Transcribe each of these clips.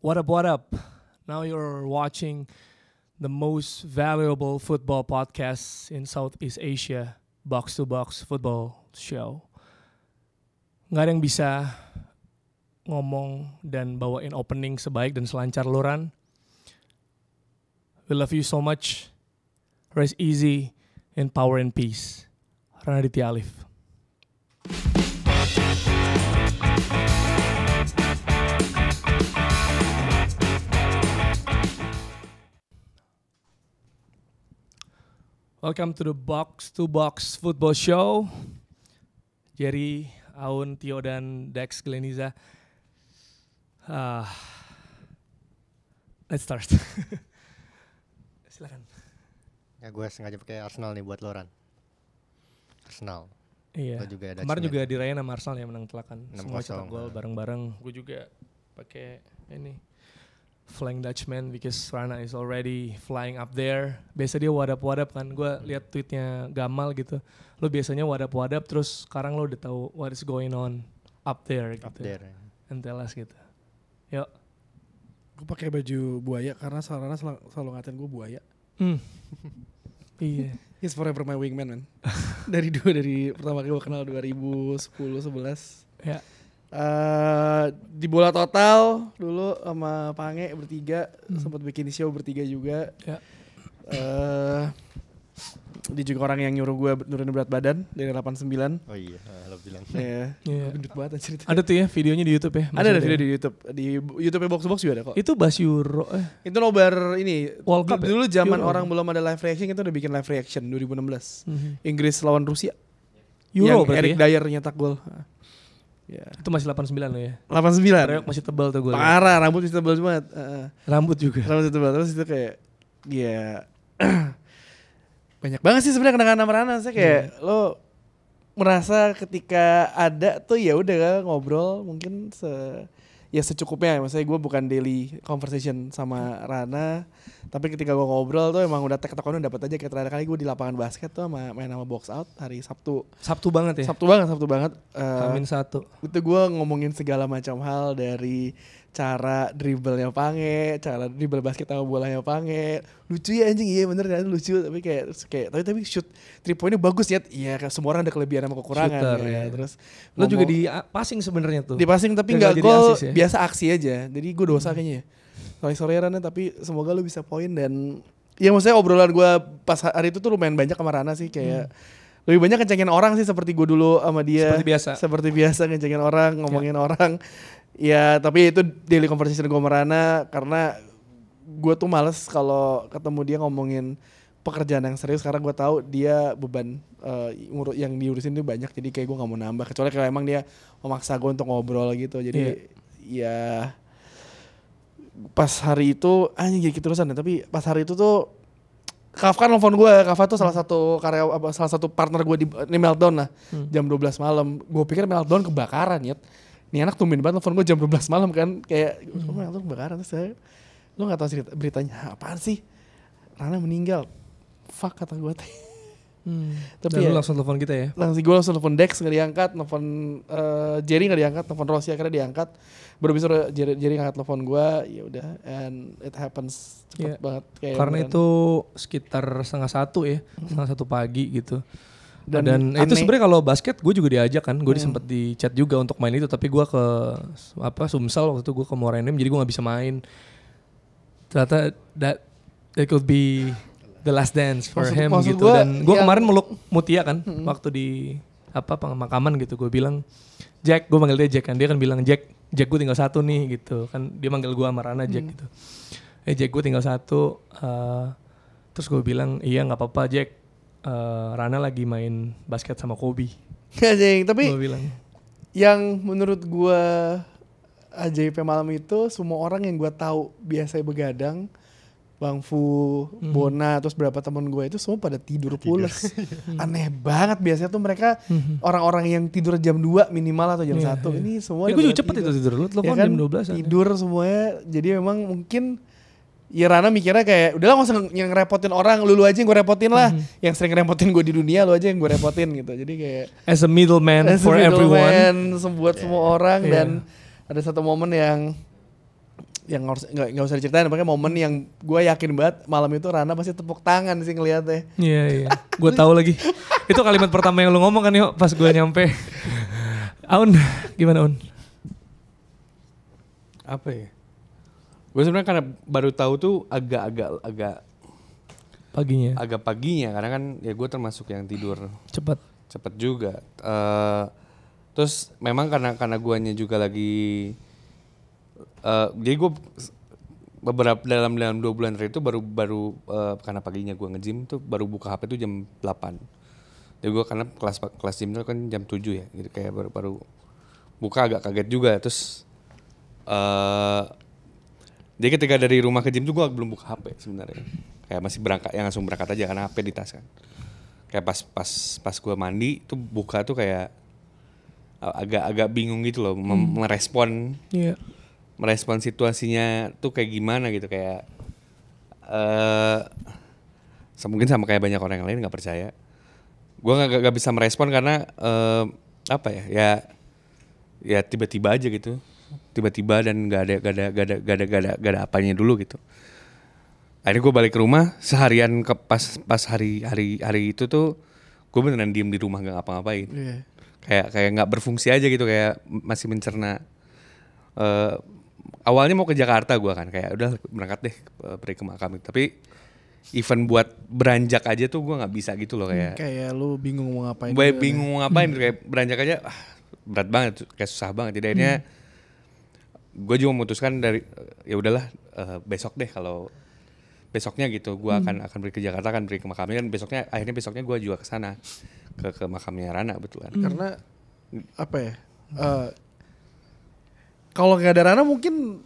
What up, what up? Now you're watching the most valuable football podcast in Southeast Asia, Box to Box Football Show. Nggak ada yang bisa ngomong dan bawain opening sebaik dan selancar Loran. We love you so much. Rest easy in power and peace. Ranaditya Alif. Welcome to the Box to Box Football Show. Jerry, Aun, Tio, dan Dex Gleniza. Ah, let's start. Silakan. Ya gue sengaja pakai Arsenal nih buat Loran. Arsenal. Iya. Lo juga ada Kemarin juga dirayain sama Arsenal ya menang telakan. 6-0, Semua cetak gol bareng-bareng. Gue juga pakai ini flying Dutchman because Rana is already flying up there. Biasa dia wadap-wadap kan. Gue lihat tweetnya Gamal gitu. Lo biasanya wadap-wadap terus sekarang lo udah tahu what is going on up there gitu. up there. And tell us gitu. Yuk. Gue pakai baju buaya karena Sarana selalu, selalu ngatain gue buaya. Hmm. iya. He's forever my wingman man. dari dua dari pertama kali gue kenal 2010 11. Ya. Eh di bola total dulu sama Pange bertiga sempat bikin show bertiga juga. Ya. Eh dia juga orang yang nyuruh gue nurunin berat badan dari 89. Oh iya, lo bilang. Ya, Iya. gendut banget itu. Ada tuh ya videonya di YouTube ya. Ada ada video ya? di YouTube. Di YouTube box box juga ada kok. Itu Basyuro eh. Itu nobar ini World Cup ya? dulu zaman Euro. orang belum ada live reaction kita udah bikin live reaction 2016. Mhm. Inggris lawan Rusia. Euro yang berarti Eric ya? Dyer nyetak gol. Ya. Itu masih 89 lo ya. 89. Reok masih tebal tuh gue. Parah, rambut masih tebal banget. Heeh. Rambut juga. Rambut masih tebal terus itu kayak ya banyak banget sih sebenarnya kenangan sama Rana. Saya kayak Iya. lo merasa ketika ada tuh ya udah ngobrol mungkin se ya secukupnya maksudnya gue bukan daily conversation sama Rana. Tapi ketika gue ngobrol tuh emang udah tek-tekonnya dapat aja. Kayak terakhir kali gue di lapangan basket tuh sama main sama box out hari Sabtu. Sabtu banget ya. Sabtu banget Sabtu banget. Eh, Amin satu. itu gue ngomongin segala macam hal dari cara dribblenya Pange, cara dribble basket sama bolanya Pange. Lucu ya anjing, iya bener kan lucu tapi kayak kayak tapi tapi shoot three pointnya bagus ya. Iya semua orang ada kelebihan sama kekurangan Shooter, ya. ya. Terus Lo juga di passing sebenarnya tuh. di passing tapi nggak gol, ya? biasa aksi aja. Jadi gue dosa kayaknya. Sorry sorry Rana tapi semoga lu bisa poin dan ya maksudnya obrolan gue pas hari itu tuh lumayan banyak sama Rana sih kayak lebih banyak kencengin orang sih seperti gue dulu sama dia. Seperti biasa. seperti biasa ngecengin orang ngomongin orang. Ya tapi itu daily conversation gue sama Rana karena gue tuh males kalau ketemu dia ngomongin pekerjaan yang serius karena gue tahu dia beban ngurus yang diurusin itu banyak. Jadi kayak gue nggak mau nambah kecuali kalau emang dia memaksa gue untuk ngobrol gitu. Jadi ya pas hari itu anjing jadi terusan ya tapi pas hari itu tuh Kafka nelfon gue, Kafka tuh salah satu karya apa salah satu partner gue di, di Meltdown lah Hmm. jam 12 malam. Gue pikir Meltdown kebakaran ya. Nih anak tumben banget nelfon gue jam 12 malam kan kayak oh, Meltdown kebakaran terus saya lu nggak tahu cerita beritanya apaan sih? Rana meninggal. Fuck kata gue teh. Hmm. Tapi Dan ya- langsung telepon kita ya. Langsung gue langsung nelfon Dex nggak diangkat, nelfon eh, Jerry nggak diangkat, nelfon Rossi akhirnya diangkat. Baru bisa Jerry, Jerry ngangkat telepon gue, ya udah, and it happens cepet banget. Kayak Karena beneran. itu sekitar setengah satu ya, setengah satu pagi gitu. Dan, Dan itu sebenarnya kalau basket gue juga diajak kan, gue Hmm. sempet di chat juga untuk main itu, tapi gue ke apa Sumsel waktu itu gue ke Morenem, jadi gue nggak bisa main. Ternyata that that could be the last dance for Maksud- him maksud gitu. gua Dan gue yang- kemarin meluk Mutia kan, waktu di apa pemakaman gitu, gue bilang Jack, gue manggil dia Jack kan, dia kan bilang Jack, Jack gue tinggal satu nih gitu, kan dia manggil gue sama Rana Jack gitu. Eh Jack gue tinggal satu, eh, terus gue bilang iya nggak apa-apa Jack, eh, Rana lagi main basket sama Kobe. Anjing, tapi Gue bilang, yang menurut gua ajaib malam itu semua orang yang gua tahu biasa begadang Bang Fu, Mhm. Bona, terus berapa temen gue itu semua pada tidur pules. Aneh banget biasanya tuh mereka Mhm. orang-orang yang tidur jam 2 minimal atau jam Iya, 1. iya. Ini semua gue udah juga cepet itu tidur, lu Ya kan, jam 12 an. Tidur semuanya. Jadi memang mungkin ya Rana mikirnya kayak udahlah gak usah yang repotin orang, lu, lu aja yang gue repotin lah. Mhm. Yang sering repotin gue di dunia lu aja yang gue repotin gitu. Jadi kayak As a middleman As a for everyone. middleman, sem- buat semua orang Iya. dan ada satu momen yang yang harus nggak nggak usah diceritain pokoknya momen yang gue yakin banget malam itu Rana pasti tepuk tangan sih ngeliatnya Iya iya. Gue tahu lagi. Itu kalimat pertama yang lu ngomong kan yuk pas gue nyampe. Aun, gimana Un? apa ya? Gue sebenarnya karena baru tahu tuh agak-agak agak Paginya. agak paginya karena kan ya gue termasuk yang tidur Cepat. cepet juga. Eh terus memang karena karena guanya juga lagi eh jadi gue beberapa dalam dalam dua bulan terakhir itu baru baru eh, karena paginya gue nge-gym tuh baru buka HP tuh jam 8 Jadi gue karena kelas kelas gym itu kan jam 7 ya, jadi kayak baru baru buka agak kaget juga terus eh jadi ketika dari rumah ke gym tuh gue belum buka HP sebenarnya. Kayak masih berangkat yang langsung berangkat aja karena HP di tas kan. Kayak pas pas pas gue mandi tuh buka tuh kayak agak agak bingung gitu loh mem- merespon Iya. Merespon situasinya tuh kayak gimana gitu kayak eh se- mungkin sama kayak banyak orang yang lain nggak percaya. Gue nggak nggak bisa merespon karena eh, apa ya ya ya tiba-tiba aja gitu. Tiba-tiba dan nggak ada nggak ada nggak ada nggak ada nggak ada nggak ada apanya dulu gitu. Akhirnya gue balik ke rumah seharian ke pas pas hari hari hari itu tuh gue beneran diem di rumah nggak ngapa-ngapain. Iya. kayak kayak nggak berfungsi aja gitu kayak masih mencerna eh awalnya mau ke Jakarta gua kan kayak udah berangkat deh eh, pergi ke makam. Itu. tapi event buat beranjak aja tuh gua nggak bisa gitu loh kayak kayak lu bingung mau ngapain gue gitu. bingung mau ngapain gitu, kayak beranjak aja ah, berat banget kayak susah banget. Jadi akhirnya gue juga memutuskan dari ya udahlah eh, besok deh kalau besoknya gitu gua akan akan pergi ke Jakarta kan pergi ke makamnya. Kan besoknya akhirnya besoknya gua juga ke sana ke ke makamnya Rana betulan karena apa ya? Eh, kalau nggak ada Rana mungkin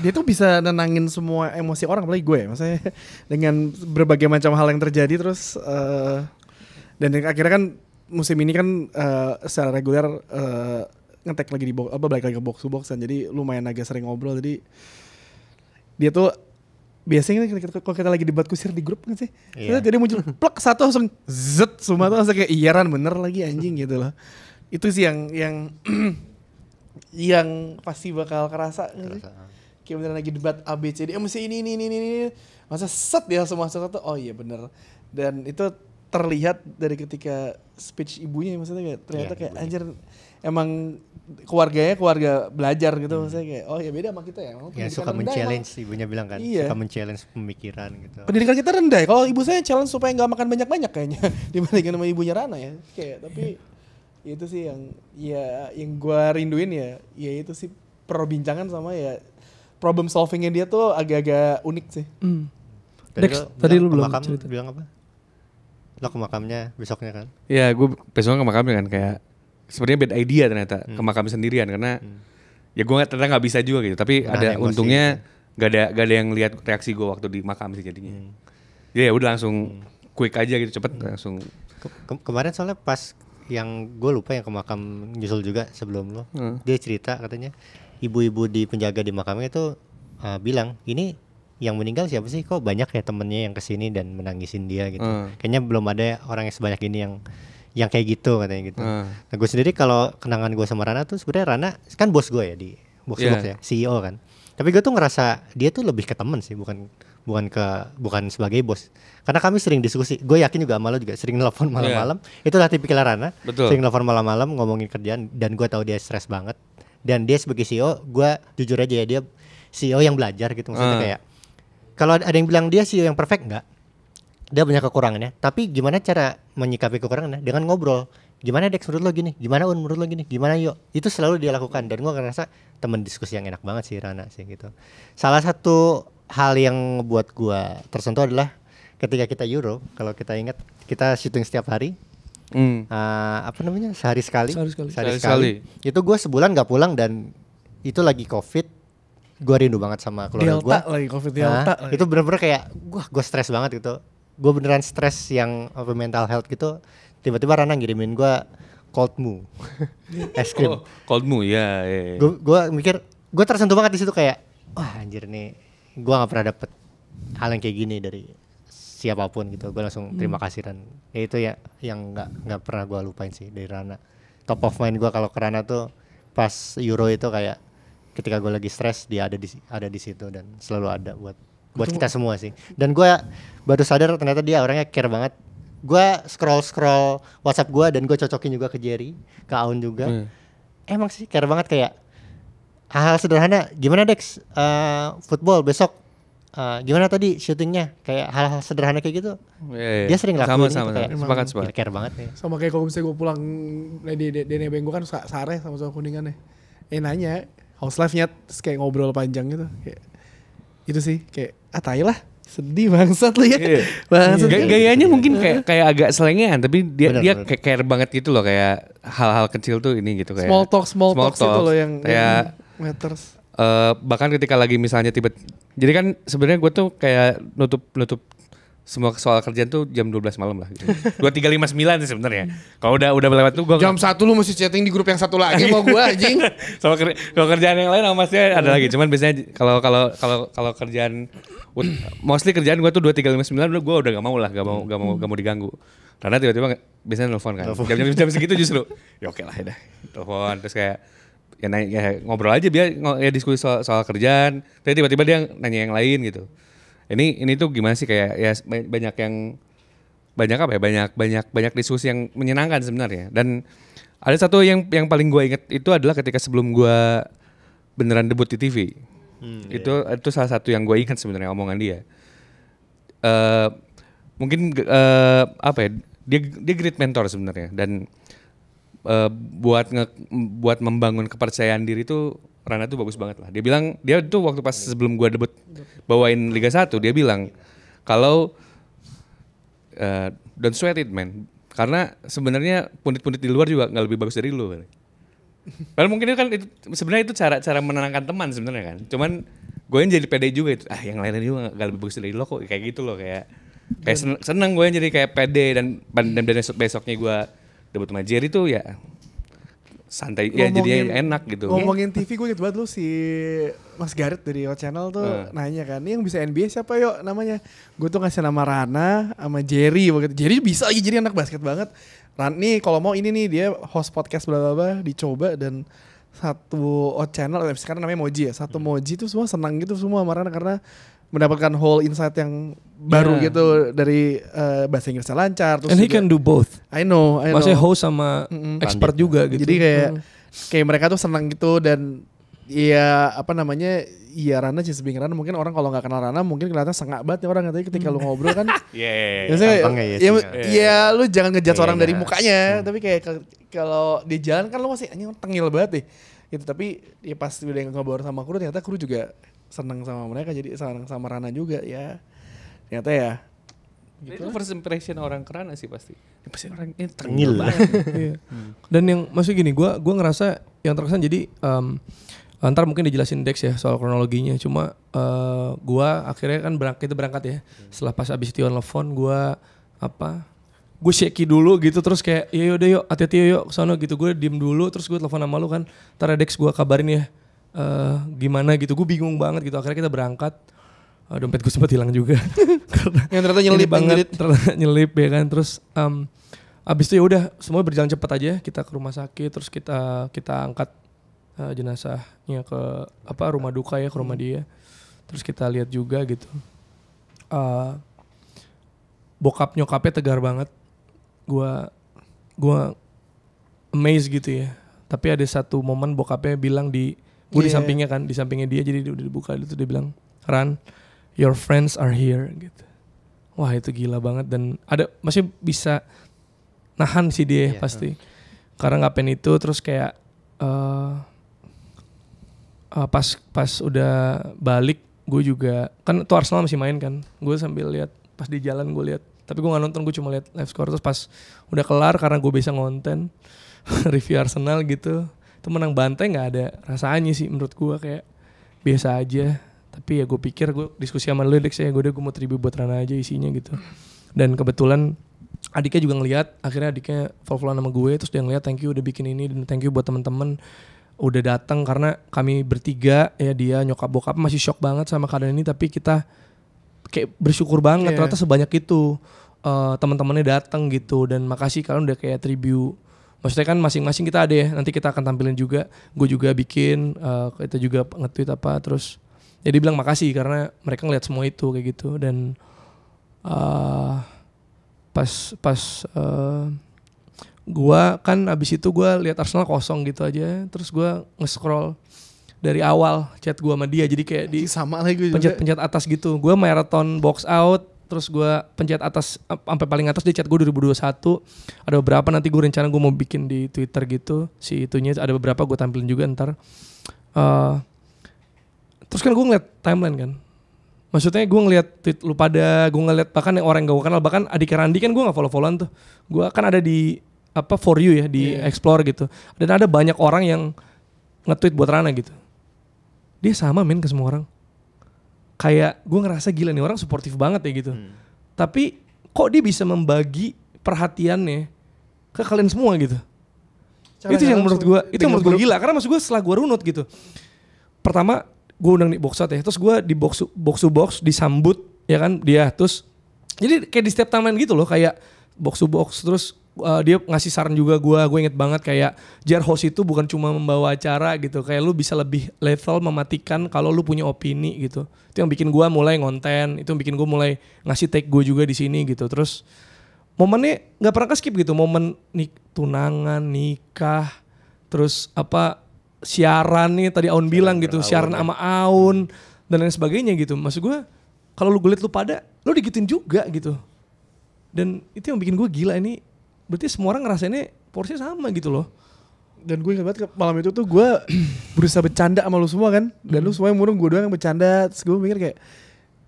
dia tuh bisa nenangin semua emosi orang apalagi gue. Ya maksudnya dengan berbagai macam hal yang terjadi terus eh, dan akhirnya kan musim ini kan eh, secara reguler eh, ngetek lagi di box apa balik lagi ke box to boxan jadi lumayan agak sering ngobrol. Jadi dia tuh biasanya kan kita- kalau kita lagi debat kusir di grup kan sih Iya. jadi muncul plek satu langsung zet semua tuh langsung kayak iya Ran bener lagi anjing gitu loh. Itu sih yang yang yang pasti bakal kerasa? Kerasa. kayak beneran lagi debat A B C D eh, mesti ini ini ini ini, ini. masa set dia langsung masuk satu oh iya bener dan itu terlihat dari ketika speech ibunya maksudnya kayak ternyata Iya, kayak ibunya. anjir emang keluarganya keluarga belajar gitu maksudnya kayak oh ya beda sama kita ya emang Ya suka men-challenge ibunya bilang kan, Iya. suka men-challenge pemikiran gitu. pendidikan kita rendah ya. kalau ibu saya challenge supaya nggak makan banyak banyak kayaknya dibandingkan sama ibunya Rana ya kayak tapi itu sih yang ya yang gua rinduin ya ya itu sih perbincangan sama ya problem solvingnya dia tuh agak-agak unik sih Hmm. Tadi Dex, lo tadi lu belum makam, cerita. bilang apa? Lo ke makamnya besoknya kan? Ya gue besoknya ke makamnya kan kayak sebenarnya bad idea ternyata ke makam sendirian karena ya gue ternyata nggak bisa juga gitu. Tapi Menahan ada emosi untungnya gak ada gak ada yang lihat reaksi gue waktu di makam sih jadinya. Jadi ya udah langsung quick aja gitu cepet langsung. Ke- ke- kemarin soalnya pas yang gue lupa yang ke makam nyusul juga sebelum lo, Hmm. dia cerita katanya ibu-ibu di penjaga di makamnya itu uh, bilang ini yang meninggal siapa sih kok banyak ya temennya yang ke sini dan menangisin dia gitu. Hmm. Kayaknya belum ada orang yang sebanyak ini yang yang kayak gitu katanya gitu. Hmm. Nah gue sendiri kalau kenangan gue sama Rana tuh sebenarnya Rana kan bos gue ya di box box ya CEO kan. Tapi gue tuh ngerasa dia tuh lebih ke temen sih bukan bukan ke bukan sebagai bos. Karena kami sering diskusi. Gue yakin juga sama lo juga sering nelfon malam-malam. Itulah tipikal Rana. Iya. Betul. Sering nelfon malam-malam ngomongin kerjaan dan gue tahu dia stres banget. Dan dia sebagai CEO, gue jujur aja ya dia CEO yang belajar gitu maksudnya Ah. kayak kalau ada yang bilang dia CEO yang perfect enggak? Dia banyak kekurangannya, tapi gimana cara menyikapi kekurangannya? Dengan ngobrol. Gimana Dex menurut lo gini? Gimana Un menurut lo gini? Gimana yuk? Itu selalu dia lakukan dan gua ngerasa temen diskusi yang enak banget sih Rana sih gitu. Salah satu hal yang buat gua tersentuh adalah ketika kita Euro, kalau kita ingat kita syuting setiap hari, Hmm. eh, apa namanya sehari sekali, Sehari sekali. Sehari sekali. Itu gue sebulan nggak pulang dan itu lagi covid, gue rindu banget sama keluarga gue. Delta lagi covid Delta Nah, itu bener-bener kayak gua gue stres banget gitu. Gue beneran stres yang apa mental health gitu. Tiba-tiba Rana ngirimin gue cold moo, es krim. Oh, cold moo ya. ya, ya. Gue gua mikir gue tersentuh banget di situ kayak wah anjir nih gue nggak pernah dapet hal yang kayak gini dari siapa pun gitu. Gue langsung terima kasih dan ya itu ya yang nggak nggak pernah gue lupain sih dari Rana. Top of mind gue kalau ke Rana tuh pas Euro itu kayak ketika gue lagi stres dia ada di ada di situ dan selalu ada buat buat kita semua sih dan gue baru sadar ternyata dia orangnya care banget gue scroll scroll WhatsApp gue dan gue cocokin juga ke Jerry ke Aun juga Hmm. emang sih care banget kayak hal-hal sederhana gimana Dex Eh, football besok eh, gimana tadi syutingnya kayak hal-hal sederhana kayak gitu Iya, iya. dia sering sama lakuin sama, itu kayak sama. sepakat sepakat. care banget ya Sama kayak kalau misalnya gue pulang dari di, di nebeng gue kan sa- sare sama sama kuningan ya. Eh nanya house life-nya terus kayak ngobrol panjang gitu. Kayak itu sih kayak ah tai lah. Sedih bangsat lu ya. Iya. Bangsat. Ga- gayanya mungkin kayak kayak agak selengean tapi dia Bener, dia bener. kayak care banget gitu loh kayak hal-hal kecil tuh ini gitu kayak small talk small, talk itu loh yang, kayak yang matters. eh, bahkan ketika lagi misalnya tiba jadi kan sebenarnya gue tuh kayak nutup nutup semua soal kerjaan tuh jam 12 malam lah gitu. 2359 sih sebenarnya. Kalau udah udah lewat tuh gue Jam satu lu mesti chatting di grup yang satu lagi mau gua anjing. sama ker- kalau kerjaan yang lain sama maksudnya ada lagi cuman biasanya kalau kalau kalau kalau kerjaan mostly kerjaan gue tuh dua tiga lima sembilan gue udah gak mau lah gak mau gak mau gak mau diganggu karena tiba-tiba biasanya nelfon kan jam jam jam segitu justru ya oke lah ya dah telepon terus kayak ya, nanya, ya ngobrol aja biar ya diskusi soal, soal kerjaan. Tapi tiba-tiba dia nanya yang lain gitu. Ini ini tuh gimana sih kayak ya ba- banyak yang banyak apa ya banyak banyak banyak diskusi yang menyenangkan sebenarnya. Dan ada satu yang yang paling gue inget itu adalah ketika sebelum gue beneran debut di TV itu itu salah satu yang gue ingat sebenarnya omongan dia. Eh mungkin eh, apa ya dia dia great mentor sebenarnya. Dan eh, buat nge, buat membangun kepercayaan diri itu Rana tuh bagus banget lah dia bilang dia tuh waktu pas sebelum gue debut bawain Liga 1 dia bilang kalau eh, don't sweat it man karena sebenarnya pundit-pundit di luar juga nggak lebih bagus dari lu Padahal mungkin itu kan itu, sebenarnya itu cara cara menenangkan teman sebenarnya kan. Cuman gue yang jadi pede juga itu. Ah yang lainnya juga gak lebih bagus dari lo kok kayak gitu loh kayak kayak seneng, seneng gue yang jadi kayak pede dan dan, dan besok besoknya gue debut sama Jerry tuh ya santai ya jadinya enak gitu. Ngomongin TV gue gitu banget lu si Mas Gareth dari Hot Channel tuh Eh. nanya kan, ini yang bisa NBA siapa yuk namanya? Gue tuh ngasih nama Rana sama Jerry waktu. Jerry bisa lagi jadi anak basket banget. Ran nih kalau mau ini nih dia host podcast bla bla bla dicoba dan satu Hot Channel eh, sekarang namanya Moji ya. Satu Hmm. Moji tuh semua senang gitu semua sama Rana karena mendapatkan whole insight yang baru Yeah. gitu dari eh, bahasa Inggrisnya lancar terus And he juga- can do both. I know, I know. Maksudnya host sama Mm-mm. expert juga gitu. Jadi kayak kayak mereka tuh senang gitu dan ya apa namanya Iya Rana just being Rana mungkin orang kalau nggak kenal Rana mungkin kelihatan sengak banget ya orang tapi ketika lu ngobrol kan Iya. iya, iya. ya, maksudnya, gampang ya, ya, sih. ya, lu jangan ngejudge orang dari Iya. mukanya tapi kayak kalau di jalan kan lu masih anjing tengil banget deh gitu tapi ya pas udah ngobrol sama kru ternyata kru juga seneng sama mereka jadi seneng sama Rana juga ya ternyata ya Itu first impression orang kerana sih pasti. Ini pasti orang ini Tengil tengil lah. banget. Iya. Dan yang maksud gini, gua gua ngerasa yang terkesan jadi em, ntar mungkin dijelasin Dex ya soal kronologinya. Cuma eh, gua akhirnya kan berangkat kita berangkat ya. Setelah pas abis Tion telepon, gua apa? Gue shaky dulu gitu terus kayak ya yaudah yuk hati-hati yuk ke sana gitu gue diem dulu terus gue telepon sama lu kan ntar ya, Dex gue kabarin ya eh gimana gitu gue bingung banget gitu akhirnya kita berangkat Eh, dompet gue sempat hilang juga. Karena yang ternyata nyelip banget ternyata nyelip ya kan? Terus em, abis itu ya udah semua berjalan cepat aja. Kita ke rumah sakit terus kita kita angkat eh, jenazahnya ke apa rumah duka ya ke rumah dia. Terus kita lihat juga gitu. Eh, bokap nyokapnya tegar banget. Gua gua amazed gitu ya. Tapi ada satu momen bokapnya bilang di gue di Iya. sampingnya kan di sampingnya dia jadi dia udah dibuka itu dia bilang Ran your friends are here gitu. Wah itu gila banget. Dan ada masih bisa nahan sih dia Iya. pasti. Karena ngapain itu terus kayak eh eh, pas pas udah balik gue juga kan tuh Arsenal masih main kan. Gue sambil lihat pas di jalan gue lihat. Tapi gue nggak nonton gue cuma lihat live score. Terus pas udah kelar karena gue bisa ngonten review Arsenal gitu itu menang bantai nggak ada rasanya sih menurut gue kayak biasa aja tapi ya gue pikir gue diskusi sama lu Dex ya gue udah gue mau tribute buat Rana aja isinya gitu dan kebetulan adiknya juga ngeliat akhirnya adiknya follow-followan sama gue terus dia ngeliat thank you udah bikin ini dan thank you buat teman-teman udah datang karena kami bertiga ya dia nyokap bokap masih shock banget sama keadaan ini tapi kita kayak bersyukur banget Iya. ternyata sebanyak itu eh, teman-temannya datang gitu dan makasih kalian udah kayak tribute Maksudnya kan masing-masing kita ada ya. Nanti kita akan tampilin juga. Gue juga bikin. eh, kita juga nge-tweet apa. Terus ya dia bilang makasih karena mereka ngeliat semua itu kayak gitu. Dan eh, pas pas eh, gua kan abis itu gua lihat Arsenal kosong gitu aja. Terus gua nge-scroll dari awal chat gua sama dia. Jadi kayak di sama lagi gue juga. pencet-pencet atas gitu. Gue marathon box out, terus gue pencet atas ap- sampai paling atas dia chat gue 2021. Ada beberapa nanti gue rencana gue mau bikin di Twitter gitu. Si itunya ada beberapa gue tampilin juga ntar. Eh, terus kan gue ngeliat timeline kan. Maksudnya gue ngeliat tweet lu pada, gue ngeliat bahkan yang orang yang gak gue kenal, bahkan adik Randi kan gue gak follow-followan tuh. Gue kan ada di apa for you ya di explore gitu. Dan ada banyak orang yang nge-tweet buat Rana gitu. Dia sama men ke semua orang kayak gue ngerasa gila nih orang suportif banget ya gitu. Tapi kok dia bisa membagi perhatiannya ke kalian semua gitu. Cara itu yang menurut gue itu yang menurut gue gila karena maksud gue setelah gue runut gitu. Pertama gue undang di box out ya, terus gue di box box to box disambut ya kan dia. Terus jadi kayak di setiap timeline gitu loh kayak box to box. Terus uh, dia ngasih saran juga gue gue inget banget kayak jar host itu bukan cuma membawa acara gitu. Kayak lu bisa lebih level mematikan kalau lu punya opini gitu. Itu yang bikin gue mulai ngonten itu yang bikin gue mulai ngasih take gue juga di sini gitu. Terus momennya nggak pernah skip gitu. Momen nik tunangan nikah terus apa siaran nih tadi Aun bilang gitu siaran sama Aun dan lain sebagainya gitu. Maksud gue kalau lu gulit lu pada lu digituin juga gitu. Dan itu yang bikin gue gila ini. Berarti semua orang ngerasainnya porsinya sama gitu loh. Dan gue ingat banget malam itu tuh gue berusaha bercanda sama lu semua kan. Dan lu semua yang murung gue doang yang bercanda. Terus gue mikir kayak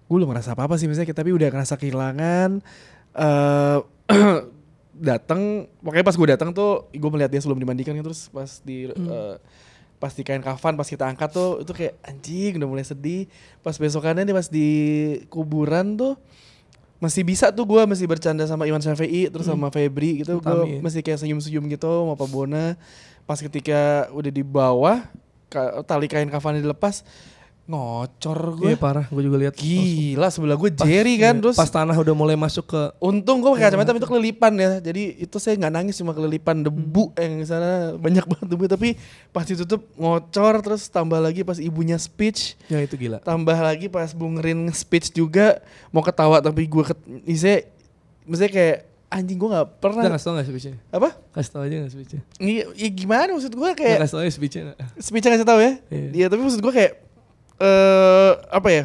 gue belum ngerasa apa-apa sih misalnya tapi udah ngerasa kehilangan. eh datang pokoknya pas gue datang tuh gue melihat dia sebelum dimandikan kan terus pas di eh, pas di kain kafan pas kita angkat tuh itu kayak anjing udah mulai sedih. Pas besokannya nih pas di kuburan tuh masih bisa tuh gue masih bercanda sama Iwan Syafi'i terus sama Febri gitu gue masih kayak senyum-senyum gitu sama Pak Bona. Pas ketika udah di bawah tali kain kafannya dilepas ngocor gue Iya parah. Gue juga lihat gila sebelah gue Jerry kan Iya, terus pas tanah udah mulai masuk ke untung gue pakai kacamata itu kelilipan ya. Jadi itu saya nggak nangis cuma kelilipan debu yang di sana. Banyak banget debu. Tapi pas ditutup ngocor terus tambah lagi pas ibunya speech. Ya itu gila. Tambah lagi pas Bung Rin speech juga. Mau ketawa tapi gue ket, saya maksudnya kayak anjing gue nggak kita pernah kasih tau gak speechnya? Apa? Kasih tau aja gak speechnya? Iya, iya gimana maksud gue Nggak kayak kasih tau aja speechnya nggak? speech ngasih tahu ya? Iya. iya tapi maksud gue kayak eh apa ya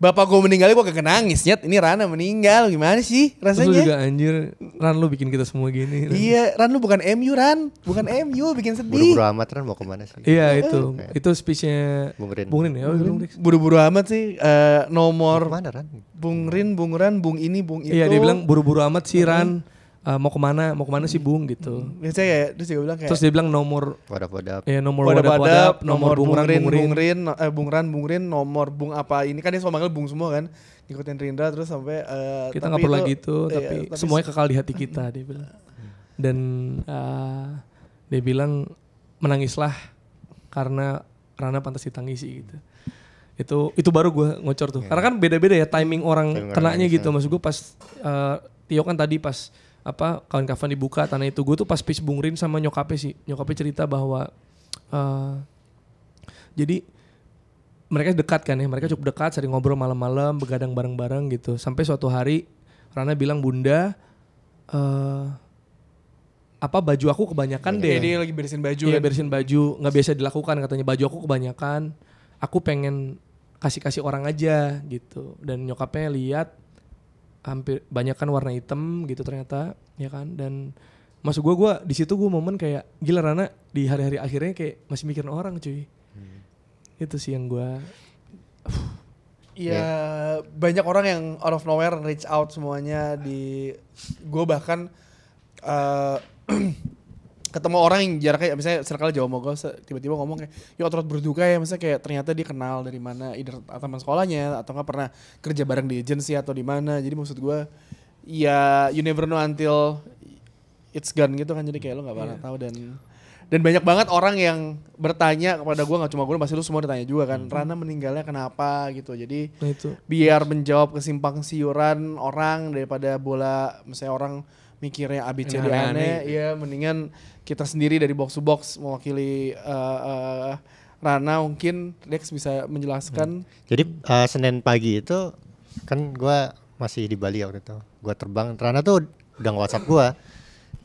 bapak gue meninggal gue kagak nangis nyet ini Rana meninggal gimana sih Terus lu rasanya juga anjir Ran lu bikin kita semua gini Ran. Iya, Ran lu bukan MU Ran, bukan MU bikin sedih. Buru-buru amat kan mau ke mana sih? Iya itu Oke. Itu speechnya Bung Rin. Bung Rin ya oh, Bung Rin. Buru-buru amat sih eh, nomor Mana Ran? Bung Rin, Bung Ran, Bung ini, Bung itu. Iya dia bilang buru-buru amat sih Ran Eh, Mau ke mana? Mau ke mana sih Bung? Gitu. Biasanya kayak terus juga bilang kayak Terus dia bilang nomor Wadap-wadap. Ya nomor wadap wadap wadap Nomor Bung Ran Rin, Bung Bung Rin eh, Bung Ran, Bung Rin, nomor Bung apa. Ini kan dia semua manggil Bung semua kan. Ngikutin Rindra terus sampai eh, Kita tapi nggak perlu lagi itu iya, Tapi tapi semuanya kekal di hati kita Dia bilang. Dan eh, Dia bilang Menangislah Karena Rana pantas ditangisi gitu. Itu itu baru gue ngocor tuh. Karena kan beda-beda ya timing orang Timing kenanya gitu. maksud gue pas eh, Tio kan tadi pas apa kawan kafan dibuka tanah itu. Gue tuh pas pitch Bung Rin sama nyokapnya sih. Nyokapnya cerita bahwa eh, jadi mereka dekat kan ya. Mereka cukup dekat sering ngobrol malam-malam begadang bareng-bareng gitu. Sampai suatu hari Rana bilang bunda eh apa baju aku kebanyakan Iya, deh. dia lagi beresin baju Iya kan. beresin baju. Nggak biasa dilakukan katanya. Baju aku kebanyakan. Aku pengen kasih kasih orang aja gitu. Dan nyokapnya lihat hampir banyak kan warna hitam gitu ternyata ya kan? Dan masuk gua gua di situ gua momen kayak gila Rana di hari-hari akhirnya kayak masih mikirin orang cuy. Itu sih yang gua Iya, banyak orang yang out of nowhere reach out semuanya di gue bahkan eh, ketemu orang yang jaraknya misalnya circle jauh mau gue tiba-tiba ngomong kayak yuk turut berduka ya. Misalnya kayak ternyata dia kenal dari mana either teman sekolahnya atau nggak pernah kerja bareng di agency atau di mana. Jadi maksud gue ya you never know until it's gone gitu kan. Jadi kayak lo nggak pernah tahu dan dan banyak banget orang yang bertanya kepada gue nggak cuma gue pasti lu semua ditanya juga kan Rana meninggalnya kenapa? Gitu. Jadi nah itu. biar menjawab kesimpang siuran orang daripada bola misalnya orang mikirnya ABCD aneh, aneh-aneh. ya mendingan kita sendiri dari box to box mewakili eh, eh, Rana mungkin Dex bisa menjelaskan Jadi eh, Senin pagi itu kan gua masih di Bali waktu itu. Gua terbang, Rana tuh udah nge-WhatsApp gua.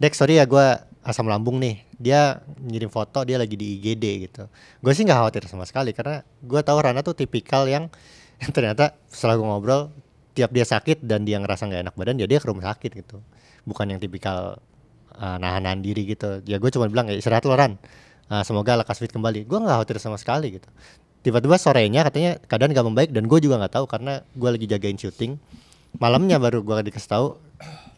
Dex sorry ya gua asam lambung nih. Dia ngirim foto dia lagi di IGD gitu. Gue sih nggak khawatir sama sekali karena gua tahu Rana tuh tipikal yang ternyata setelah gua ngobrol tiap dia sakit dan dia ngerasa nggak enak badan ya dia ke rumah sakit gitu. Bukan yang tipikal uh, nahan-nahan diri gitu. Ya gue cuma bilang ya istirahat lo Ran. Uh, semoga lekas fit kembali. Gue nggak khawatir sama sekali gitu tiba-tiba sorenya katanya keadaan gak membaik dan gue juga nggak tahu karena gue lagi jagain syuting malamnya baru gue dikasih tahu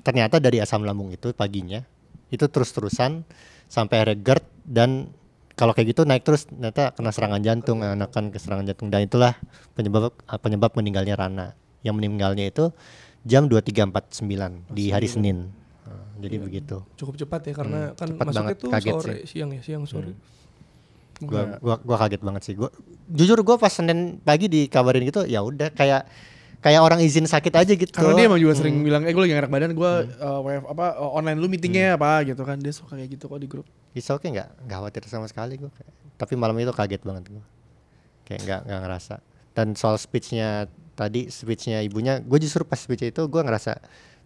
ternyata dari asam lambung itu paginya itu terus-terusan sampai akhirnya GERD dan kalau kayak gitu naik terus ternyata kena serangan jantung akan ke serangan jantung dan itulah penyebab penyebab meninggalnya Rana yang meninggalnya itu jam 23.49 di hari Senin Jadi begitu. Cukup cepat ya karena kan cepat masuknya banget, tuh kaget sore sih. siang ya siang sore. gua gua gua kaget banget sih. Gua jujur gua pas Senin pagi dikabarin gitu ya udah kayak kayak orang izin sakit aja gitu. Karena dia emang juga sering bilang eh gue lagi gak enak badan gue eh, WF apa eh, online lu meetingnya apa gitu kan. Dia suka kayak gitu kok di grup. It's okay nggak? Nggak khawatir sama sekali gua. Tapi malam itu kaget banget gua. Kayak nggak nggak ngerasa. Dan soal speechnya tadi speechnya ibunya gue justru pas speech itu gua ngerasa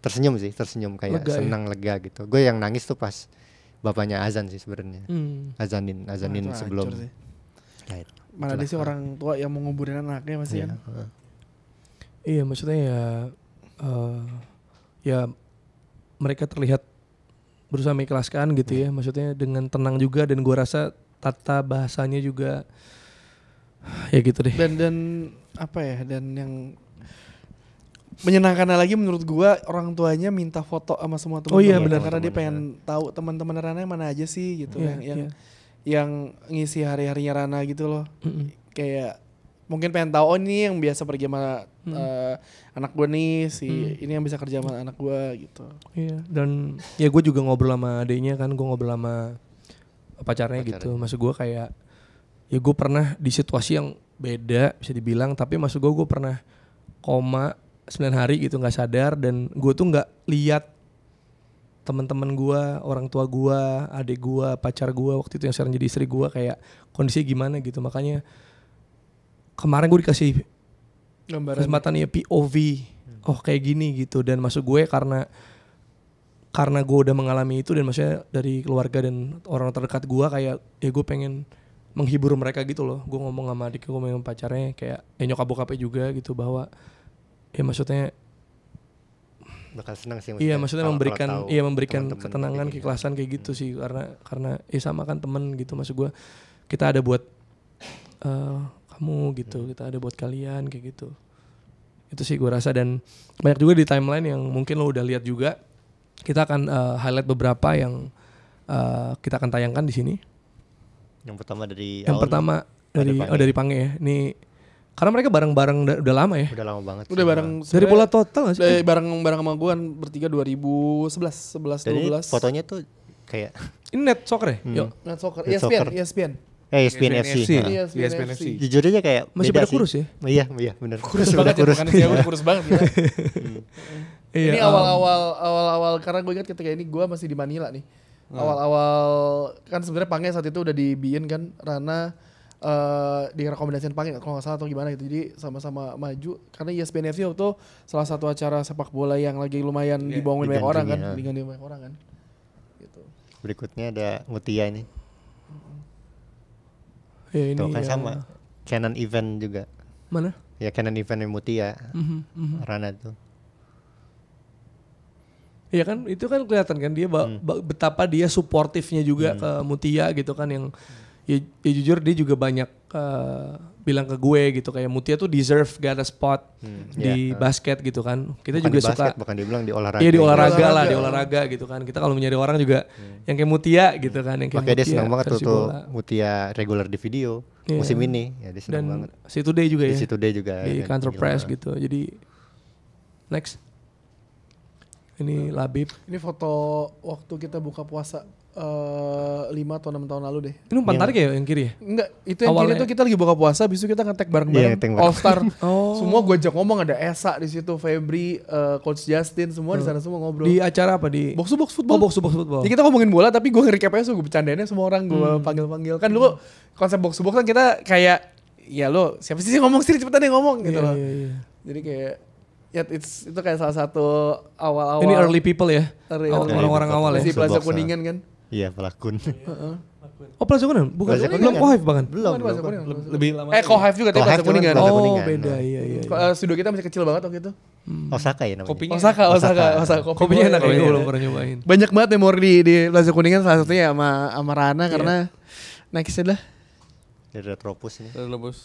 tersenyum sih tersenyum kayak Lega ya? senang lega gitu gue yang nangis tuh pas bapaknya azan sih sebenarnya Hmm. azanin azanin itu sebelum sih. Ya, mana ada sih orang tua yang mau nguburin anaknya masih Iya, kan heeh. Iya maksudnya ya eh, ya mereka terlihat berusaha mengikhlaskan gitu ya maksudnya dengan tenang juga dan gua rasa tata bahasanya juga ya gitu deh. dan dan apa ya dan yang menyenangkan lagi menurut gua orang tuanya minta foto sama semua teman Oh iya, benar karena dia Teman-teman, pengen tahu teman-teman Rana yang mana aja sih gitu Iya, yang yang iya. yang ngisi hari-harinya Rana gitu loh Mm-mm. kayak mungkin pengen tahu oh ini yang biasa pergi sama Hmm. eh, anak gue nih si Hmm. ini yang bisa kerja sama anak gue gitu Iya dan ya gue juga ngobrol sama adiknya kan gue ngobrol sama pacarnya gitu. Pacarnya. Maksud gue kayak ya gue pernah di situasi yang beda bisa dibilang tapi maksud gue gue pernah koma 9 hari gitu nggak sadar. Dan gue tuh nggak lihat teman-teman gue, orang tua gue, adik gue, pacar gue waktu itu yang sekarang jadi istri gue kayak kondisinya gimana gitu. Makanya kemarin gue dikasih gambaran. kesempatan ya POV oh kayak gini gitu. Dan masuk gue karena karena gue udah mengalami itu dan maksudnya dari keluarga dan orang terdekat gue kayak ya gue pengen menghibur mereka gitu loh. Gue ngomong sama adik gue sama pacarnya kayak ya nyokap bokapnya juga gitu bahwa ya maksudnya bakal senang sih iya maksudnya kalau- memberikan kalau iya memberikan teman-teman ketenangan kayak gini. keikhlasan kayak gitu sih karena karena ya sama kan temen gitu maksud gue kita ada buat eh, kamu gitu kita ada buat kalian kayak gitu. Itu sih gue rasa dan banyak juga di timeline yang mungkin lo udah lihat juga kita akan eh, highlight beberapa yang eh, kita akan tayangkan di sini. Yang pertama dari yang pertama dari Pange. oh dari Pange ya. Ini karena mereka bareng-bareng da- udah lama ya udah lama banget udah bareng dari bola total gak sih eh, bareng bareng sama gue kan bertiga 2011 11 Jadi 12 fotonya tuh kayak ini net soccer ya Hmm. yuk Net soccer Net ESPN soccer. ESPN eh ESPN FC. FC. Nah, Iya, ESPN FC. Jujur aja kayak masih beda pada sih. kurus ya Iya, iya benar. kurus banget ya bukan sih udah kurus banget gila. Iya, ini um, awal-awal awal-awal karena gue ingat ketika ini gue masih di Manila nih. Awal-awal kan sebenarnya Pange saat itu udah di Bien kan Rana eh direkomendasikan Pange kalau nggak salah atau gimana gitu. Jadi sama-sama maju karena ESPN FC itu salah satu acara sepak bola yang lagi lumayan dibohongin banyak orang kan, ya. digandrungi banyak orang kan. Gitu. Berikutnya ada Mutia ini. ya ini Tuh kan ya. sama. Canon event juga. mana Ya Canon event Mutia. Mhm, mhm. Rana tuh. Iya kan itu kan kelihatan kan dia ba- ba- betapa dia suportifnya juga ke Mutia gitu kan yang ya, ya jujur dia juga banyak eh, bilang ke gue gitu kayak Mutia tuh deserve get a spot Hmm, di basket gitu kan. Kita Bukan juga di basket, suka bahkan dia bilang di olahraga. Iya di olahraga, Olahraga. lah, di olahraga gitu kan. Kita kalau mencari orang juga yang kayak Mutia gitu kan, yang kayak Makanya dia Mutia senang banget tuh, tuh. Mutia regular di video Iya. musim ini. Ya dia senang Dan banget. si Today juga Di ya. situ dia juga. di kantor gila. press gitu. Jadi next. Ini Labib. Ini foto waktu kita buka puasa eh, lima atau enam tahun lalu deh. Ini umpan tarik ya yang kiri ya? Enggak, itu yang Awalnya. kiri tuh kita lagi buka puasa, habis itu kita ngetek bareng-bareng bareng. All Star. Oh. Semua gue ajak ngomong ada Esa di situ, Febri, eh, Coach Justin, semua di sana semua ngobrol. Di acara apa di? box to box Oh, football. box to box football. Jadi kita ngomongin bola tapi gue nge-recap aja gue bercandainnya semua orang gue Hmm. panggil-panggil. Kan dulu konsep box to box kan kita kayak ya lo siapa sih ngomong sih cepetan yang ngomong gitu Iya, loh. iya, iya. Jadi kayak ya it's, itu kayak salah satu awal-awal Ini early people ya? Oh, Orang-orang people. awal ya? di Plaza. Kuningan kan. Iya pelakun. Heeh. Oh Plaza Kuningan? Bukan, Plaza belum Kuningan. Kohive bahkan? Belum, Bukan belum. Kuningan. Lebih lama. Eh Kohive juga tapi Plaza Kuningan. Plaza Oh beda, iya iya. iya. Eh, studio kita masih kecil banget waktu itu. Osaka ya namanya. Kopinya Osaka, Osaka, Osaka. Osaka. Kopi Kopinya enak ya, belum pernah nyobain. Banyak banget memori di, di Plaza Kuningan salah satunya sama sama Rana karena next dah. Dari Retropus ini. Lebus.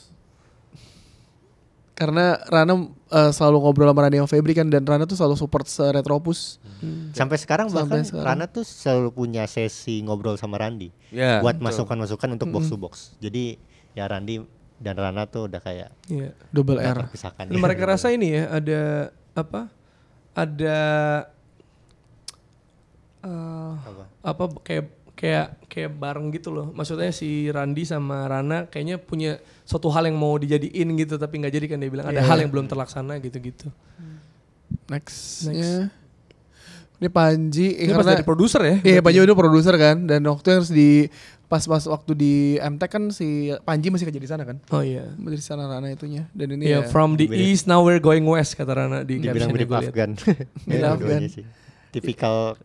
Karena Rana eh, selalu ngobrol sama Rani sama Febri kan dan Rana tuh selalu support se Retropus. Sampai sekarang Sampai bahkan sekarang. Rana tuh selalu punya sesi ngobrol sama Randi Ya. buat masukan-masukan untuk box to box. Jadi ya Randi dan Rana tuh udah kayak Iya. Double R. terpisahkan. Dan mereka rasa ini ya ada apa? Ada eh, Apa? apa kayak kayak kayak bareng gitu loh. Maksudnya si Randi sama Rana kayaknya punya suatu hal yang mau dijadiin gitu tapi nggak jadi kan dia bilang ada Iya. hal yang belum terlaksana gitu-gitu. Next. Ini Panji eh, Ini pas karena dari produser ya? Iya Panji udah produser kan dan waktu yang harus di pas pas waktu di MTech kan si Panji masih kerja di sana kan. Oh iya. Di sana Rana itunya dan ini Iya, ya from the east now we're going west kata Rana di Dibilang mirip. Afgan. Mirip Ya, Afgan. sih. Tipikal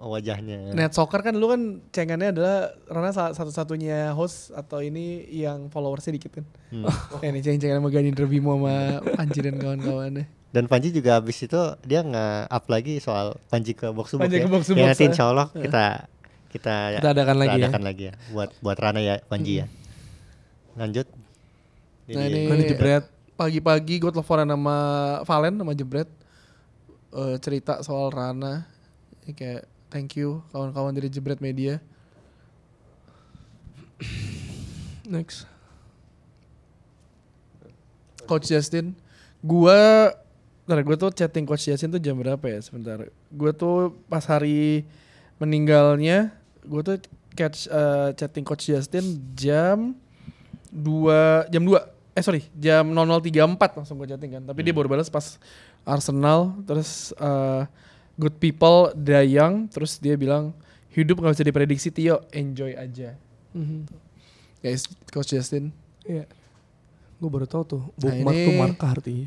wajahnya. Net Soccer kan dulu kan cengannya adalah Rana satu-satunya host atau ini yang followersnya dikit kan. Hmm. Ini ceng-cengan sama Gadin Rebimo sama Panji dan kawan-kawannya. Dan Panji juga habis itu dia nge-up lagi soal Panji ke box box. Panji ya. ke box Ya, nanti ya. insya Allah kita kita Kita adakan lagi ya. adakan lagi ya. Buat buat Rana ya Panji ya. Lanjut. Nah, ini- ini jebret. Pagi-pagi gue teleponan sama Valen sama Jebret eh, cerita soal Rana. Ini kayak thank you kawan-kawan dari Jebret Media. Next. Coach Justin, gua Bentar, gue tuh chatting Coach Justin tuh jam berapa ya sebentar. Gue tuh pas hari meninggalnya, gue tuh catch eh, chatting Coach Justin jam 2 jam 2 eh sorry jam 00.34 langsung gue chatting kan. Tapi dia baru balas pas Arsenal terus eh, good people die young terus dia bilang hidup nggak bisa diprediksi Tio enjoy aja. Mhm. Guys, Coach Justin. Iya. Gue baru tahu tuh. Nah, Bookmark ini- tuh marka artinya.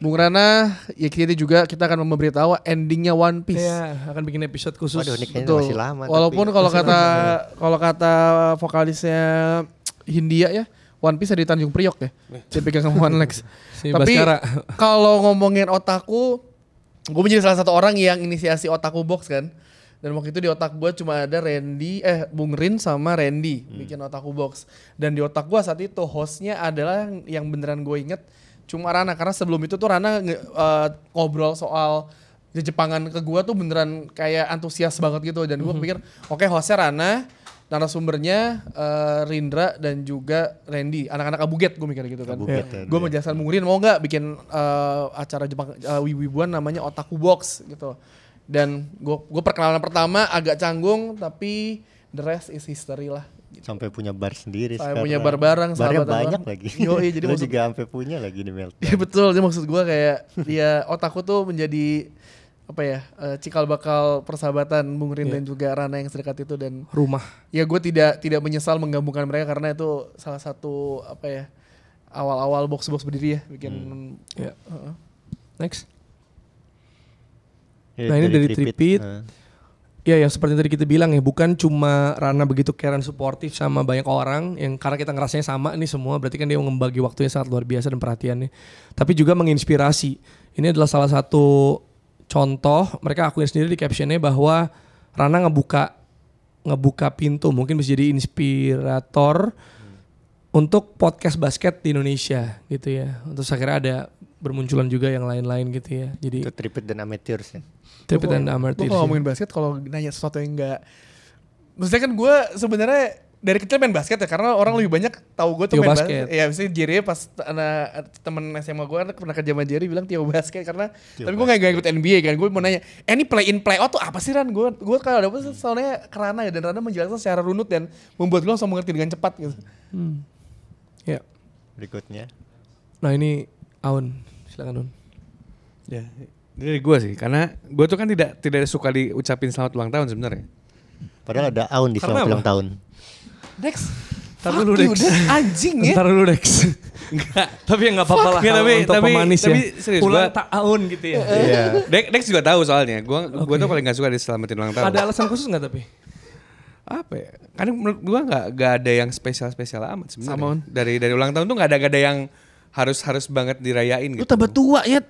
Bung Rana, ya kita juga kita akan memberitahu endingnya One Piece. Iya, akan bikin episode khusus. Waduh, ini kayaknya Betul. masih lama. Walaupun kalau kata kalau kata vokalisnya Hindia ya, One Piece ada di Tanjung Priok ya. Dia pegang sama One Lex. Si Tapi kalau ngomongin otaku, gue menjadi salah satu orang yang inisiasi otaku box kan. Dan waktu itu di otak gue cuma ada Randy, eh Bung Rin sama Randy bikin otaku box. Dan di otak gue saat itu hostnya adalah yang- yang beneran gue inget cuma Rana karena sebelum itu tuh Rana nge- eh, ngobrol soal di Jepangan ke gue tuh beneran kayak antusias banget gitu. Dan gue pikir oke hostnya Rana narasumbernya eh, Rindra dan juga Randy anak-anak Abuget gue mikir gitu kan. Abuget ya, gue dia. menjelaskan Bung Rin mau nggak bikin eh, acara Jepang uh, wibuan namanya Otaku Box gitu. Dan gue gue perkenalan pertama agak canggung tapi the rest is history lah sampai punya bar sendiri Sampai sekarang. punya bar bareng, Barnya banyak bareng. lagi. Yoi, jadi Lu maksud- juga sampai punya lagi di Meltdown. Iya betul, jadi maksud gue kayak ya otaku tuh menjadi apa ya eh, cikal bakal persahabatan Bung Rin Iya. dan juga Rana yang sedekat itu dan Rumah. ya gue tidak tidak menyesal menggabungkan mereka karena itu salah satu apa ya awal-awal box box berdiri ya bikin Ya. Heeh. Next. Ya, Nah, ini dari Tripit. Nah, Ya yang seperti tadi kita bilang ya bukan cuma Rana begitu care dan suportif sama banyak orang yang karena kita ngerasanya sama nih semua berarti kan dia membagi waktunya sangat luar biasa dan perhatiannya tapi juga menginspirasi. Ini adalah salah satu contoh mereka akuin sendiri di captionnya bahwa Rana ngebuka ngebuka pintu mungkin bisa jadi inspirator untuk podcast basket di Indonesia gitu ya. Terus akhirnya ada bermunculan juga yang lain-lain gitu ya. Jadi itu Tripit dan ya. Tripit dan Gue Amartya kalau ngomongin basket kalau nanya sesuatu yang enggak Maksudnya kan gue sebenarnya dari kecil main basket ya karena orang lebih banyak tahu gue tuh Tio main basket. basket. Ya misalnya Jerry pas anak temen SMA gue pernah kerja sama Jerry bilang Tio basket karena tapi gue gak, gak ikut NBA kan. Gue mau nanya, eh ini play in play out tuh apa sih Ran? Gue gue kalau ada apa soalnya kerana ya dan Rana menjelaskan secara runut dan membuat gue langsung mengerti dengan cepat gitu. Hmm. Ya. Berikutnya. Nah ini Aun, silakan Aun. Ya, dari gue sih, karena gue tuh kan tidak tidak suka diucapin selamat ulang tahun sebenarnya. Padahal ada Aun di selamat ulang tahun. Dex, Ntar dulu, Dex. Anjing ya. Ntar dulu Dex. Enggak. tapi ya nggak apa-apa lah. Nggak, tapi- untuk tapi- pemanis tapi ya. serius, Ulang gua- tahun gitu ya. Iya. Dex, Dex juga tahu soalnya. Gue gue tuh paling gak suka diselamatin ulang tahun. Ada alasan khusus nggak tapi? apa ya? Karena menurut gue nggak nggak ada yang spesial spesial amat sebenarnya. Sama, On. Dari dari ulang tahun tuh nggak ada nggak ada yang harus harus banget dirayain Lu gitu. tambah tua ya.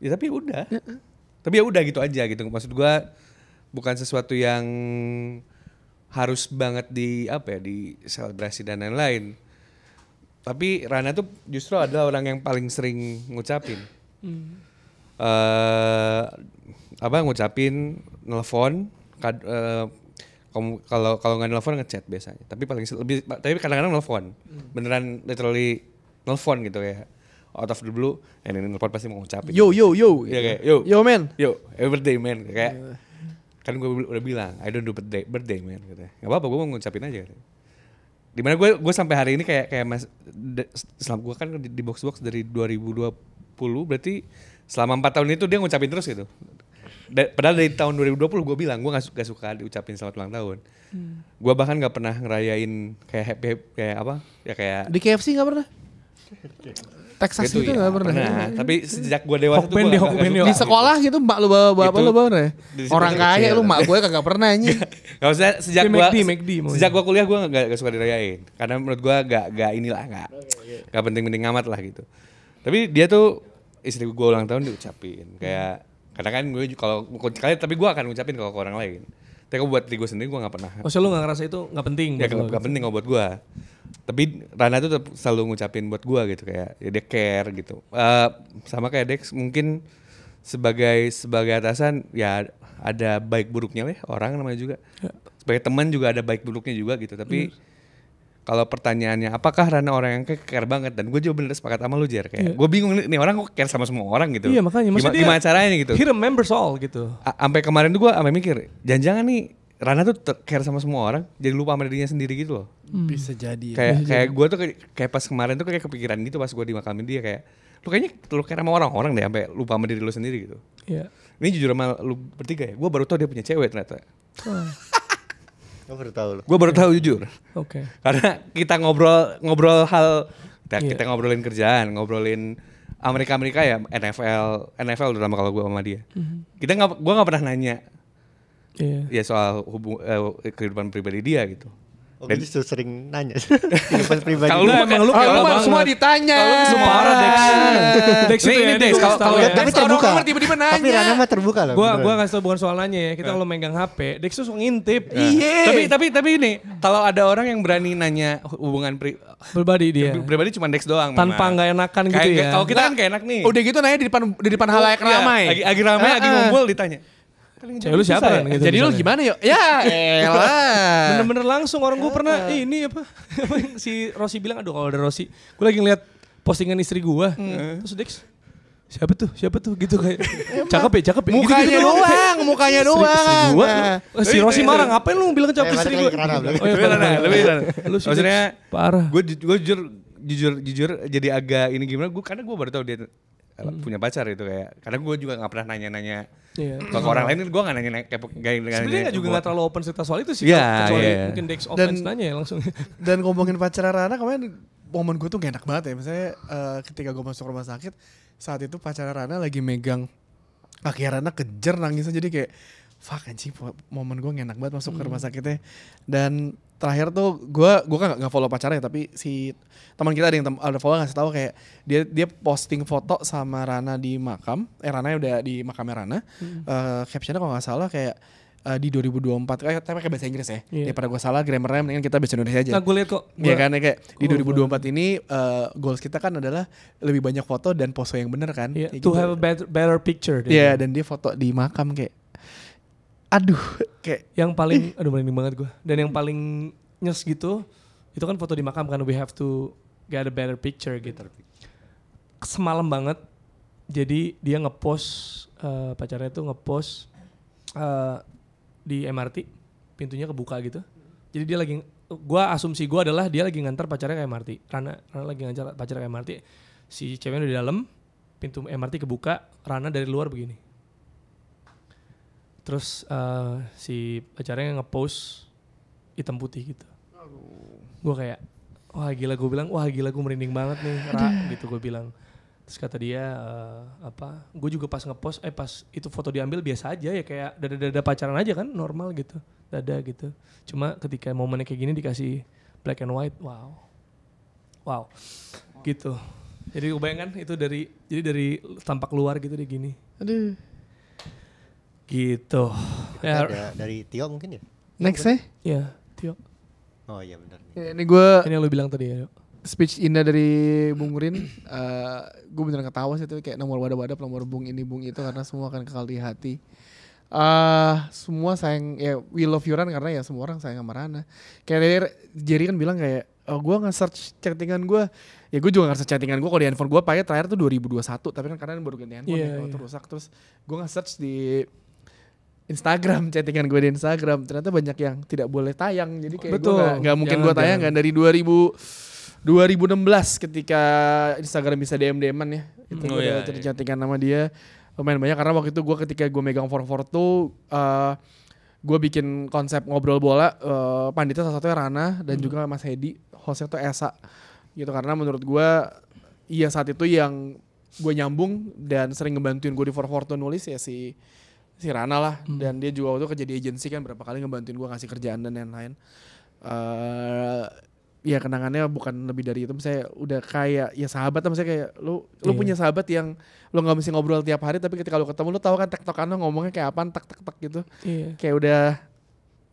Ya tapi udah. Tapi ya udah gitu aja gitu. Maksud gua bukan sesuatu yang harus banget di apa ya di selebrasi dan lain-lain. Tapi Rana tuh justru adalah orang yang paling sering ngucapin. eh apa ngucapin nelfon kamu- kalau kalau nggak nelfon ngechat biasanya. Tapi paling lebih tapi kadang-kadang nelfon. Beneran literally nelfon gitu ya. Out of the blue, eh, ini nelfon pasti mau ngucapin. Yo yo yo. Iya kayak yo. Yo man. Yo, birthday man kayak kan gue udah bilang I don't do birthday birthday man gitu. Gak apa-apa gue mau ngucapin aja. Di mana gue gue sampai hari ini kayak kayak mas de- selama gue kan di, di box box dari 2020 berarti selama empat tahun itu dia ngucapin terus gitu. Da- padahal dari tahun 2020 gue bilang gue gak, su- gak suka diucapin selamat ulang tahun. Gue bahkan gak pernah ngerayain kayak happy, happy- kayak apa ya kayak Di KFC gak pernah? Texas gitu itu ya, gak pernah. Tapi sejak gue dewasa tuh Hokben gue di gak- gak di- Di sekolah gitu mak lu bawa bawa apa Itu- lu bawa ya? Orang kecil. kaya lu mak gue kagak pernah anjing. Gak usah sejak Di gua McD, McD maunya. sejak gua kuliah gua gak, gak suka dirayain karena menurut gua gak gak inilah gak gak penting-penting amat lah gitu. Tapi dia tuh istri gua ulang tahun diucapin kayak karena kan gue kalau kali tapi gua akan ngucapin kalau ke orang lain. Tapi buat diri gue sendiri gua gak pernah. Maksudnya lu nggak ngerasa itu nggak penting? Ya buat lu? gak, gak penting kalau buat gua. Tapi Rana tuh selalu ngucapin buat gua gitu kayak ya dia care gitu. Eh, sama kayak Dex mungkin sebagai sebagai atasan ya ada baik buruknya lah ya, orang namanya juga. Sebagai teman juga ada baik buruknya juga gitu. Tapi kalau pertanyaannya apakah Rana orang yang care, banget dan gue juga bener sepakat sama lu Jer kayak gue bingung nih, nih orang kok care sama semua orang gitu. Iya makanya. Gimana, Maksudnya gimana caranya gitu? He remembers all gitu. A- Sampai kemarin tuh gue sampai mikir, jangan-jangan nih Rana tuh ter- care sama semua orang, jadi lupa sama dirinya sendiri gitu loh. Bisa jadi. Kayak kayak gue tuh kayak, kayak pas kemarin tuh kayak kepikiran gitu pas gue dimakamin dia kayak lu kayaknya lu care sama orang-orang deh sampai lupa sama diri lu sendiri gitu. Iya. Ini jujur sama lu bertiga ya, gue baru tau dia punya cewek ternyata. Gue baru tahu loh. Gue baru tahu jujur. Oke. Karena kita ngobrol ngobrol hal kita, Iya. kita ngobrolin kerjaan, ngobrolin Amerika Amerika ya NFL NFL terutama kalau gue sama dia. Kita nggak gue nggak pernah nanya Iya. ya soal hubung eh, kehidupan pribadi dia gitu. Oh, Dan- justru sering nanya. Kehidupan pribadi. Kalau lu Lu emang lu Oh, kayak lu semua ditanya. Kalau lu semua parah Dex. Dex Ini- itu ini Dex, kalau- kalau- ya. Tapi Dex kalau terbuka. tiba-tiba nanya. Tapi Rana mah terbuka loh. Gua gua kasih tau bukan soal nanya ya. Kita kalau megang HP, Dex tuh suka ngintip. Iya. Tapi tapi tapi ini kalau ada orang yang berani nanya hubungan pri, Pribadi dia. pribadi cuma Dex doang. Iya. Tanpa nggak enakan gitu Kayak- ya. Kalau kita kan kayak enak nih. Udah gitu nanya di depan di depan halayak Iya, ramai. Lagi, lagi ramai, lagi ngumpul ditanya. Cewek lu siapa kan? Gitu Jadi lu misalnya. gimana yuk? Ya elah. Bener-bener langsung orang gue pernah "Ih, ini apa? Apa yang si Rossi bilang aduh kalau ada Rossi. Gue lagi ngeliat postingan istri gue terus Dex siapa tuh? Siapa tuh? Gitu kayak. Cakep ya cakep ya. Mukanya Gitu-gitu doang, mukanya doang. istri gua, Nah. lu- si Rossi marah ngapain lu bilang cakep Eh, istri balik oh, iya, Lebih Rana. lu Maksudnya Dex, parah. gue jujur jujur jujur jadi agak ini gimana gue karena gue baru tahu dia eh, punya pacar itu kayak. Karena gue juga nggak pernah nanya-nanya Iya. ke orang lain gue nggak nanya kayak nanya sebenarnya nggak juga nggak terlalu open cerita soal itu sih Iya, kalau- kecuali iya. mungkin Dex offense nanya ya langsung Dan ngomongin pacaran Rana kemarin momen gue tuh gak enak banget ya. Misalnya eh, ketika gue masuk rumah sakit, saat itu pacaran Rana lagi megang kaki Rana kejer nangisnya jadi kayak fuck anjing momen gue gak enak banget masuk ke rumah sakitnya. Dan terakhir tuh gue gue kan nggak follow pacarnya tapi si teman kita ada yang ada follow ngasih tahu kayak dia dia posting foto sama Rana di makam eh Rana udah di makamnya Rana Eh, captionnya kalau nggak salah kayak eh, di 2024 kayak tapi pakai bahasa Inggris ya Iya. daripada gue salah grammarnya mendingan kita bahasa Indonesia aja nah gue lihat kok Iya Gua- kan ya kayak di Gua- 2024 ini eh, goals kita kan adalah lebih banyak foto dan pose yang bener kan. Iya, Kayak to gitu. have a better, better picture Iya bilang. dan dia foto di makam kayak aduh kayak yang paling aduh merinding banget gue dan yang paling nyes gitu itu kan foto di makam kan we have to get a better picture gitu. Semalam banget jadi dia ngepost eh, pacarnya tuh ngepost eh, di MRT pintunya kebuka gitu. Jadi dia lagi gua asumsi gua adalah dia lagi ngantar pacarnya ke MRT Rana Rana lagi ngantar pacarnya ke MRT si ceweknya udah di dalam pintu MRT kebuka Rana dari luar begini terus eh, si pacarnya ngepost hitam putih gitu. Gue kayak wah gila gue bilang wah gila gue merinding banget nih Ra gitu gue bilang. Terus kata dia eh, apa? Gue juga pas ngepost eh pas itu foto diambil biasa aja ya kayak dada dada pacaran aja kan normal gitu dada gitu. Cuma ketika momennya kayak gini dikasih black and white wow. Wow. Gitu. Jadi gue bayangkan itu dari jadi dari tampak luar gitu dia gini. Aduh. Gitu ya Ada dari Tio mungkin ya? Next eh. ya Tio Oh iya benar. Ini gue ini yang lu bilang tadi ya speech indah dari Bung Rin. eh gue beneran ketawa sih itu kayak nomor wadah-wadah, nomor Bung ini, Bung itu karena semua akan kekal di hati. eh semua sayang ya we love you Ran karena ya semua orang sayang sama Rana. Kayak dari Jerry kan bilang kayak oh, gue nge-search chattingan gue ya gue juga nge-search chattingan gue kalau di handphone gue pakai terakhir tuh 2021 tapi kan karena baru ganti handphone Iya, ya kalau iya. tuh rusak terus gue nge-search di Instagram chattingan gue di Instagram. Ternyata banyak yang tidak boleh tayang jadi kayak gue Betul. nggak- nggak mungkin gue tayang kan. Dari 2000 2016 ketika Instagram bisa DM DM-an ya. Itu Oh, gue iya, udah chat- chattingan nama dia. Lumayan banyak karena waktu itu gue ketika gue megang 44 tuh eh gue bikin konsep ngobrol bola eh pandita salah satunya Rana dan juga Mas Hedi. Hostnya tuh Esa. Gitu karena menurut gue iya saat itu yang gue nyambung dan sering ngebantuin gue di 44 tuh nulis ya si si Rana lah. Dan dia juga waktu kerja di agensi kan berapa kali ngebantuin gue ngasih kerjaan dan lain-lain. Eh ya kenangannya bukan lebih dari itu misalnya udah kayak ya sahabat lah misalnya kayak lu lu Iya. punya sahabat yang lu nggak mesti ngobrol tiap hari tapi ketika lu ketemu lu tahu kan tektokan lu ngomongnya kayak apaan tak tak tak gitu. Iya. Kayak udah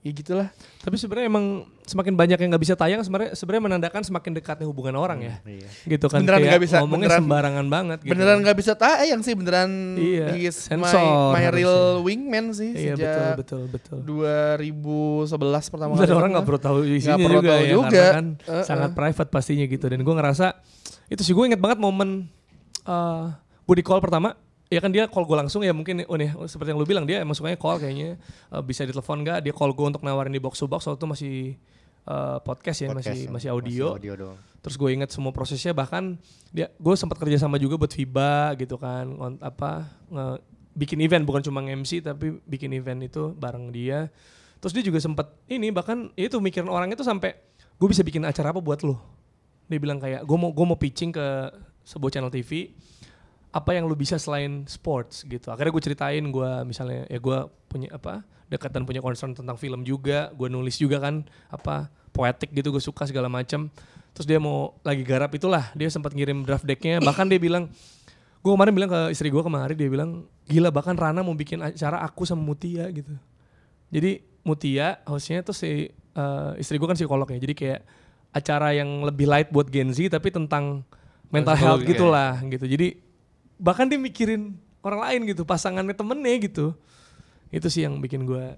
ya gitulah Tapi sebenarnya emang semakin banyak yang nggak bisa tayang sebenarnya sebenarnya menandakan semakin dekatnya hubungan orang ya. Iya. Gitu kan Beneran nggak bisa, ngomongnya beneran- sembarangan banget gitu. beneran nggak bisa tayang sih beneran Iya, he is my, sensor my real harusnya. wingman sih Iya betul sejak betul betul. 2011 pertama kali orang nggak perlu tahu isinya Nggak perlu juga tahu ya juga. karena kan Uh-uh. sangat private pastinya gitu. Dan gue ngerasa itu sih gue inget banget momen gue di call pertama ya kan dia call gue langsung ya mungkin oh nih seperti yang lu bilang dia emang sukanya call kayaknya. Eh, bisa ditelepon nggak? Dia call gue untuk nawarin di box to box waktu itu masih eh, podcast ya Podcast, masih ya. masih audio. audio doang. terus gue inget semua prosesnya bahkan dia gue sempat kerja sama juga buat FIBA gitu kan on- apa nge- bikin event bukan cuma MC tapi bikin event itu bareng dia. Terus dia juga sempat ini bahkan ya itu mikirin orang itu sampai gue bisa bikin acara apa buat lo dia bilang kayak gue mau gue mau pitching ke sebuah channel TV apa yang lu bisa selain sports gitu. Akhirnya gue ceritain gue misalnya ya gue punya apa dekat dan punya concern tentang film juga gue nulis juga kan apa poetik gitu gue suka segala macam terus dia mau lagi garap itulah dia sempat ngirim draft decknya. Bahkan dia bilang gue kemarin bilang ke istri gue kemarin dia bilang gila bahkan Rana mau bikin acara aku sama Mutia gitu. Jadi Mutia hostnya tuh si eh, istri gue kan psikolog ya. Jadi kayak acara yang lebih light buat Gen Z tapi tentang mental health Psikologi, gitulah gitu. Jadi bahkan dia mikirin orang lain gitu pasangannya temennya gitu. Itu sih yang bikin gue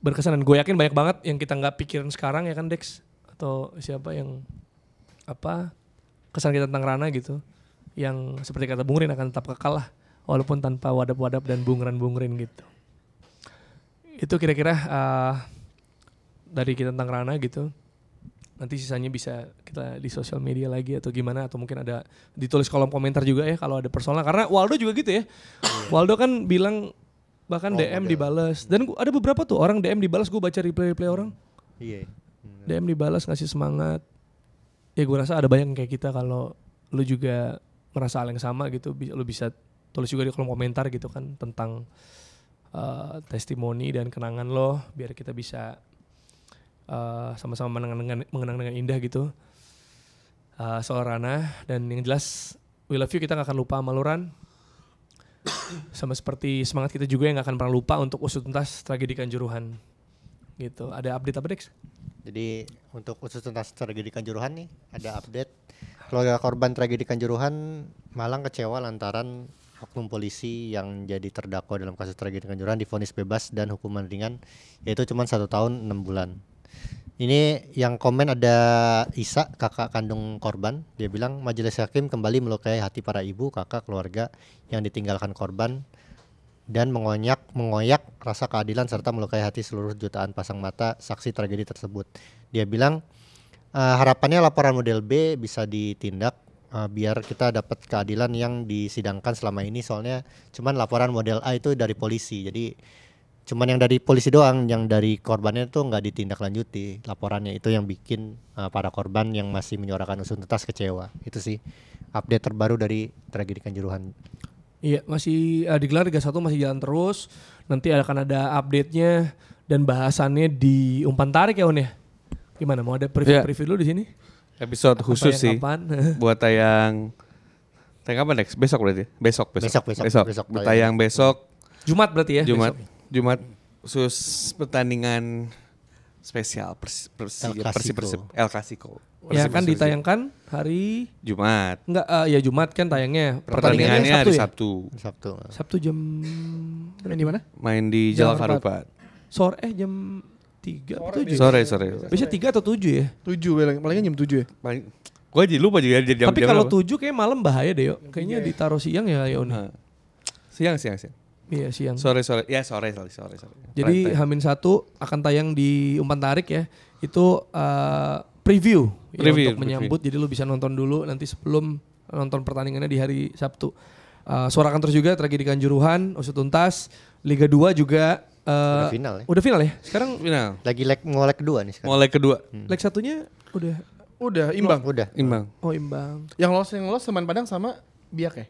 berkesan dan gue yakin banyak banget yang kita nggak pikirin sekarang ya kan Dex? Atau siapa yang apa kesan kita tentang Rana gitu. Yang seperti kata Bung Rin akan tetap kekal lah walaupun tanpa wadap-wadap dan bungren-bungren gitu. Itu kira-kira eh, dari kita tentang Rana gitu nanti sisanya bisa kita di sosial media lagi atau gimana atau mungkin ada ditulis kolom komentar juga ya kalau ada personal. Karena Waldo juga gitu ya. Waldo kan bilang bahkan Oh, DM dibalas dan gua- ada beberapa tuh orang DM dibalas gue baca reply reply orang. Iya. DM dibalas ngasih semangat. Ya gue rasa ada banyak yang kayak kita kalau lu juga merasa hal yang sama gitu lu bisa tulis juga di kolom komentar gitu kan tentang uh, testimoni dan kenangan lo biar kita bisa uh, sama-sama mengenang dengan, mengenang dengan indah gitu. Uh, soal Rana dan yang jelas we love you kita gak akan lupa sama lu, Ran sama seperti semangat kita juga yang gak akan pernah lupa untuk usut tuntas tragedi Kanjuruhan. Gitu. Ada update apa Dex? Jadi untuk khusus tuntas tragedi Kanjuruhan nih ada update. Keluarga korban tragedi Kanjuruhan Malang kecewa lantaran oknum polisi yang jadi terdakwa dalam kasus tragedi Kanjuruhan difonis bebas dan hukuman ringan yaitu cuma satu tahun enam bulan. Ini yang komen ada Isa, kakak kandung korban. Dia bilang majelis hakim kembali melukai hati para ibu, kakak, keluarga yang ditinggalkan korban dan mengonyak mengoyak rasa keadilan serta melukai hati seluruh jutaan pasang mata saksi tragedi tersebut. Dia bilang "Eh, harapannya laporan model B bisa ditindak eh, biar kita dapat keadilan yang disidangkan selama ini soalnya cuman laporan model A itu dari polisi. Jadi cuman yang dari polisi doang yang dari korbannya tuh nggak ditindaklanjuti laporannya itu yang bikin eh, para korban yang masih menyuarakan usut tuntas kecewa. Itu sih update terbaru dari tragedi Kanjuruhan. Iya, masih eh, digelar Liga 1 masih jalan terus. Nanti akan ada update-nya dan bahasannya di umpan tarik ya, On ya. Gimana? Mau ada preview-preview dulu di sini? Episode Akan khusus tayang sih kapan? buat tayang tayang kapan next? Besok berarti? Besok, besok. Besok, besok, besok. besok Tayang besok Jumat berarti ya? Jumat. besok. Jumat khusus pertandingan spesial Persi, Persi, El Persi, Clasico. El Clasico. Ya kan ditayangkan hari Jumat. enggak eh, ya Jumat kan tayangnya. Pertandingannya hari ya? Sabtu. Sabtu. Sabtu jam Main di mana? Main di Jalan Harupat. sore eh jam 3 atau 7. Sore sore. Biasanya 3 atau 7 ya? Tujuh paling palingnya jam tujuh ya. Paling gue jadi lupa juga jadi jam Tapi kalau 7 kayak malam bahaya deh, yuk. Kayaknya ditaruh siang ya, ya On. siang siang siang. Iya, siang. Sore sore. Ya sore sore sore sore. Jadi. Hamin satu akan tayang di umpan tarik ya. Itu eh, preview, ya, Preview, untuk menyambut. Jadi lu bisa nonton dulu nanti sebelum nonton pertandingannya di hari Sabtu. Eh, suarakan terus juga tragedi Kanjuruhan, usut tuntas, Liga 2 juga eh, Udah final ya. Udah final ya? Sekarang final. Lagi leg mau leg kedua nih sekarang. Mulai kedua leg satunya udah Udah imbang. Udah. imbang. oh imbang. Yang lolos yang lolos Semen Padang sama Biak ya.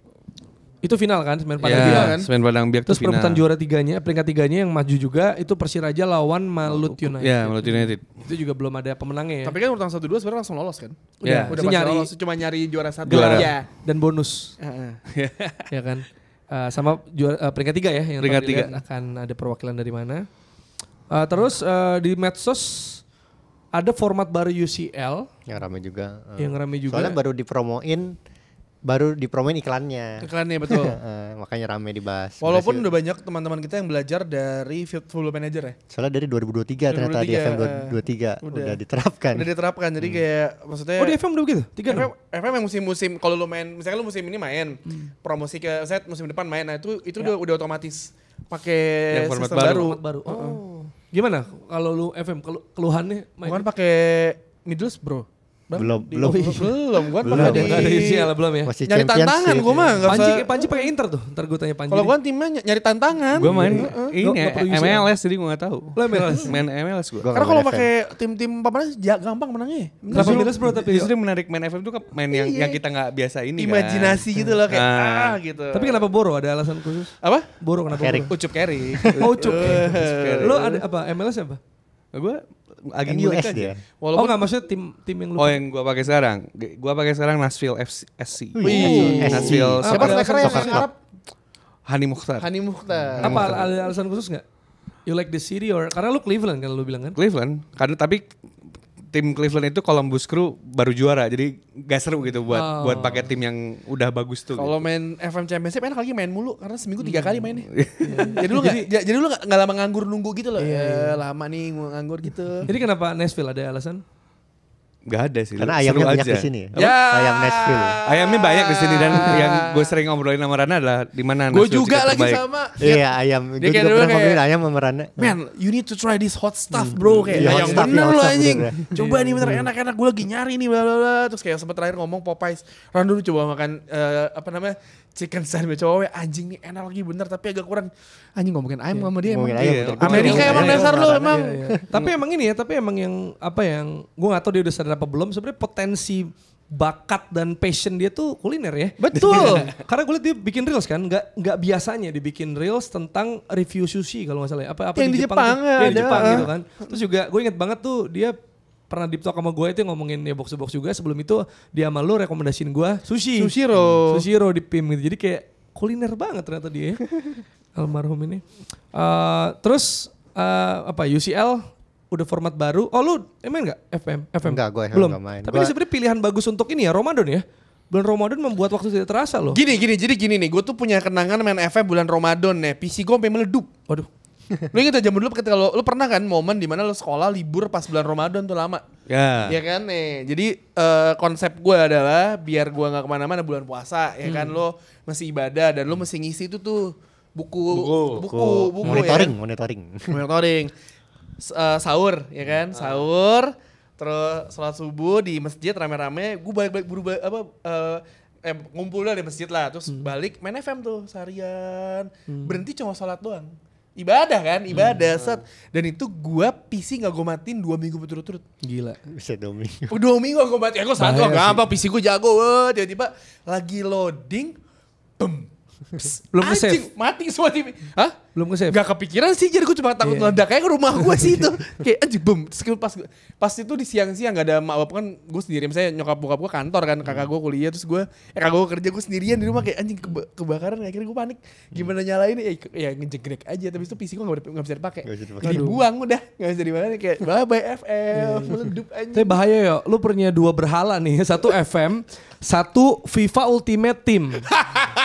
Itu final kan, Semen Padang Ya, Biak. kan? Semen Padang Biak Terus perebutan juara tiganya, peringkat tiganya yang maju juga itu Persiraja lawan Malut United. Ya, Malut United. Itu juga belum ada pemenangnya ya. Tapi kan urutan satu dua sebenarnya langsung lolos kan. Ya. Udah Sih pasti nyari lolos. Cuma nyari juara satu Juara. aja. dan bonus. Heeh. ya kan Eh, sama juara eh, peringkat tiga ya yang Peringkat tiga. akan ada perwakilan dari mana Eh, terus eh, di medsos ada format baru UCL Yang rame juga. yang rame juga Soalnya baru dipromoin baru dipromoin iklannya. Iklannya betul. Eh, makanya rame dibahas. Walaupun Berhasil. udah banyak teman-teman kita yang belajar dari Football Manager ya. soalnya dari 2023 ternyata di 2023, FM eh, 23 udah. udah, diterapkan. Udah diterapkan. Jadi kayak maksudnya oh di FM udah begitu tiga FM? FM yang musim-musim kalau lu main misalnya lu musim ini main promosi ke set musim depan main nah itu itu udah udah otomatis pakai Yang format sistem baru. baru. format baru oh gimana kalau lu FM kelu- keluhannya main Bukan pakai Middlesbrough. Bang, Belum- di- belum. Belum. Gua Belum. pakai ada di UCL belum ya Masih nyari tantangan gua ya. mah enggak Panji usah. Panji pakai Inter tuh ntar gue tanya Panji Kalau gua timnya ny- nyari tantangan. Gue main ini. MLS jadi gue gak tahu. Lo MLS? main MLS gue. Gua Karena kalau main pakai tim-tim papan ya gampang menangnya. Kenapa Middlesbrough tapi Justru menarik main FM itu kan main yang Iya. yang kita nggak biasa ini kan. Imajinasi gitu loh kayak Ah. ah gitu. tapi kenapa Boro ada alasan khusus apa? Boro kenapa. Boro Ucup carry. oh cuk lo ada apa MLS apa Gue lagi Kan US aja. dia. oh Walaupun nggak maksudnya tim tim yang lu Oh yang gue pakai sekarang, gue pakai sekarang Nashville FC, SC. Wih, Nashville siapa Apa striker yang Arab? Hani Mukhtar. Hani Mukhtar. apa al- alasan khusus nggak you like the city or karena lu Cleveland kan lu bilang kan Cleveland, karena tapi tim Cleveland itu Columbus Crew baru juara, jadi gak seru gitu buat Oh. buat pakai tim yang udah bagus tuh. Kalau gitu. main FM Championship enak lagi main mulu karena seminggu tiga kali mainnya. jadi lu nggak ja- jadi lu nggak nggak lama nganggur nunggu gitu loh. Ya, lama nih nganggur gitu. jadi kenapa Nashville ada alasan Gak ada sih. Karena seru ayamnya banyak aja. di sini ya. Ya. Ayam Nashville. Ayamnya banyak di sini dan yang gue sering ngobrolin sama Rana adalah di mana Gue juga lagi terbaik. sama. Iya ayam. Dia Gue kayak juga pernah kayak- ngomongin ayam sama Rana. Man, you need to try this hot stuff, bro. Kayak Iya, "Nah, hot yang stuff, bener iya, hot lo stuff, anjing. Coba nih bener enak-enak. Gue lagi nyari nih, bla bla bla. Terus kayak sempet terakhir ngomong Popeyes. Ran dulu coba makan eh, apa namanya chicken sandwich cowok anjing nih enak lagi bener tapi agak kurang anjing ngomongin ayam sama dia emang. Ayam. Iya. betul. Amerika Ngomongin emang ayam dasar lu emang. Iya, iya. tapi emang ini ya tapi emang yang apa yang gue gak tahu dia udah sadar apa belum sebenarnya potensi bakat dan passion dia tuh kuliner ya Betul. karena gue liat dia bikin reels kan nggak nggak biasanya dibikin reels tentang review sushi kalau nggak salah ya. apa apa Yang di Jepang. Iya, di ada. Jepang gitu kan terus juga gue inget banget tuh dia pernah di talk sama gue itu ngomongin ya box to box juga. Sebelum itu dia sama lu rekomendasiin gue sushi. Sushiro. Sushiro di PIM gitu. Jadi kayak kuliner banget ternyata dia. Ya. almarhum ini. Eh, terus eh, apa UCL udah format baru. Oh lu emang nggak? FM FM Enggak, gue belum. nggak main. tapi Gua- ini sebenarnya pilihan bagus untuk ini ya Ramadan ya? Bulan Ramadan membuat waktu tidak terasa loh. Gini gini. Jadi gini nih, gue tuh punya kenangan main FM bulan Ramadan nih. PC gue sampai meledup. waduh lu inget aja dulu ketika lo, lu pernah kan momen di mana lo sekolah libur pas bulan Ramadan tuh lama. Ya. Ya kan? Nih. Jadi eh, konsep gue adalah biar gue nggak ke mana-mana bulan puasa ya kan? Lo masih ibadah dan lo mesti ngisi itu tuh buku buku buku, buku, monitoring, ya. monitoring. monitoring. S- eh, sahur ya kan? Sahur terus sholat subuh di masjid rame-rame. Gue balik-balik buru balik apa eh, eh ngumpul lah di masjid lah. Terus balik main FM tuh seharian. Berhenti cuma sholat doang ibadah kan ibadah set dan itu gua PC nggak gue matiin dua minggu berturut-turut Gila. Bisa domi. Oh, dua minggu gue matiin ya gue satu sih. gampang PC gue jago wah, tiba-tiba lagi loading bem Belum ke-save? Anjing, mati semua TV hah? Belum ke save. Gak kepikiran sih jadi gue cuma takut Iya. meledak kayak ke rumah gue sih itu. Kayak anjing bom terus pas pas itu di siang-siang gak ada mak bapak kan gue sendiri. Misalnya nyokap bokap gue kantor kan kakak gue kuliah terus gue eh kakak gue kerja gue sendirian di rumah. Kayak anjing keba- kebakaran. Akhirnya gue panik. Gimana nyalain? Ya ya ngejegrek aja. Tapi itu PC gue gak, gak bisa dipakai. Nggak bisa dipakai. jadi buang udah. Gak bisa dipakai. Kayak bye bye FM meledup anjing. Tapi bahaya ya, lu punya dua berhala nih, satu FM, satu FIFA Ultimate Team.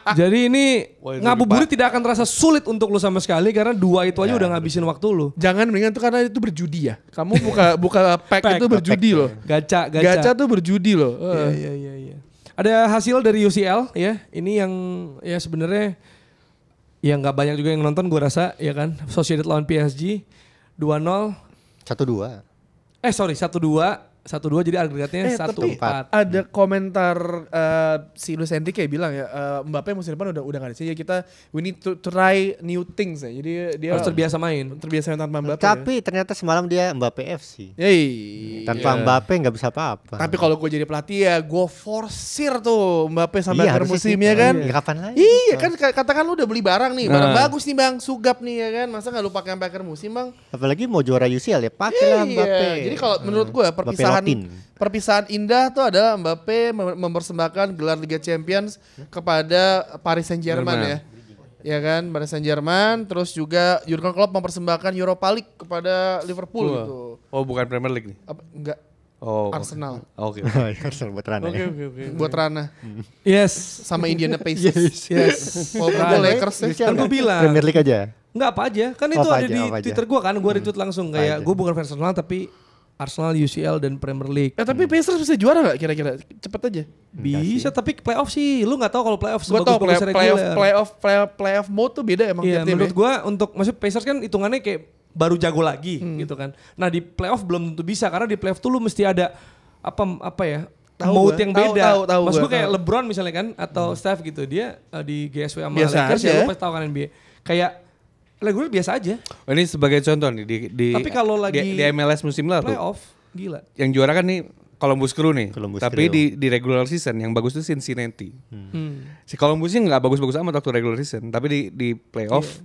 Jadi ini ngabuburit tidak akan terasa sulit untuk lu sama sekali karena dua itu aja udah ngabisin waktu lu. Jangan mendingan tuh karena itu berjudi ya. Kamu buka buka pack, Pack, itu berjudi loh. Gacha, gacha. Gacha tuh berjudi loh. Iya, iya, iya, iya. Ada hasil dari UCL ya. Ini yang ya sebenarnya ya nggak banyak juga yang nonton gue rasa ya kan. Sociedad lawan PSG 2-0. Satu dua. Eh sorry 1-2. 1-2 jadi agregatnya Eh, 1-4. tapi ada komentar eh, si Luis Enrique kayak bilang ya eh, Mbappe musim depan udah udah gak ada sih ya kita we need to try new things ya jadi dia Harus terbiasa main. terbiasa tanpa Mbappe Tapi ternyata semalam dia Mbappe FC. ya. Yey. Tanpa Mbappe nggak bisa apa-apa. tapi kalau gue jadi pelatih ya gue forsir tuh Mbappe sampai Iya, akhir musim ya kan Iya, kapan lagi? Iya kan katakan lu udah beli barang nih, barang Nah. bagus nih bang, sugap nih ya kan, masa nggak lu pakai sampai akhir musim bang? Apalagi mau juara UCL ya pakailah Iya, Mbappe. Jadi kalau menurut gue perpisahan Lotin. perpisahan indah tuh adalah Mbappe mem- mempersembahkan gelar Liga Champions kepada Paris Saint Germain ya. Ya kan, Paris Saint Germain, terus juga Jurgen Klopp mempersembahkan Europa League kepada Liverpool Wah. gitu. Oh bukan Premier League nih. Apa enggak Oh. Arsenal. Oke. Arsenal buat Rana ya. oke oke. Buat Rana Yes. sama Indiana Pacers. Yes. Walaupun gue Lakers ya. Kan gua nggak? bilang. Premier League aja. Enggak apa aja. Kan Oh, itu apa ada aja, di. Twitter gua kan, gua retweet langsung kayak gua bukan fans Arsenal tapi Arsenal, UCL dan Premier League. Eh tapi Pacers bisa juara gak kira-kira? Cepet aja. Bisa tapi playoff sih lu nggak tahu kalau playoff Gue tau play, sebagus-bagusnya playoff, playoff, playoff, playoff mode tuh beda emang Iya, menurut ya. gua untuk maksud Pacers kan hitungannya kayak baru jago lagi Hmm. gitu kan. Nah, di playoff belum tentu bisa karena di playoff tuh lu mesti ada apa apa ya? Tahu mode gua. yang Tahu, beda. tahu, tahu Maksud gua kayak tahu. LeBron misalnya kan atau Steph gitu. Dia eh, di GSW sama Biasa Lakers aja. ya lu pasti tahu kan NBA. Kayak reguler biasa aja. Oh, ini sebagai contoh nih di di Tapi kalau lagi di, di MLS musim lalu Playoff gila. yang juara kan nih Columbus Crew nih. Columbus Tapi Crew. di di regular season yang bagus tuh Cincinnati. Hmm. Si Columbus sih nggak bagus-bagus amat waktu regular season, tapi di di playoff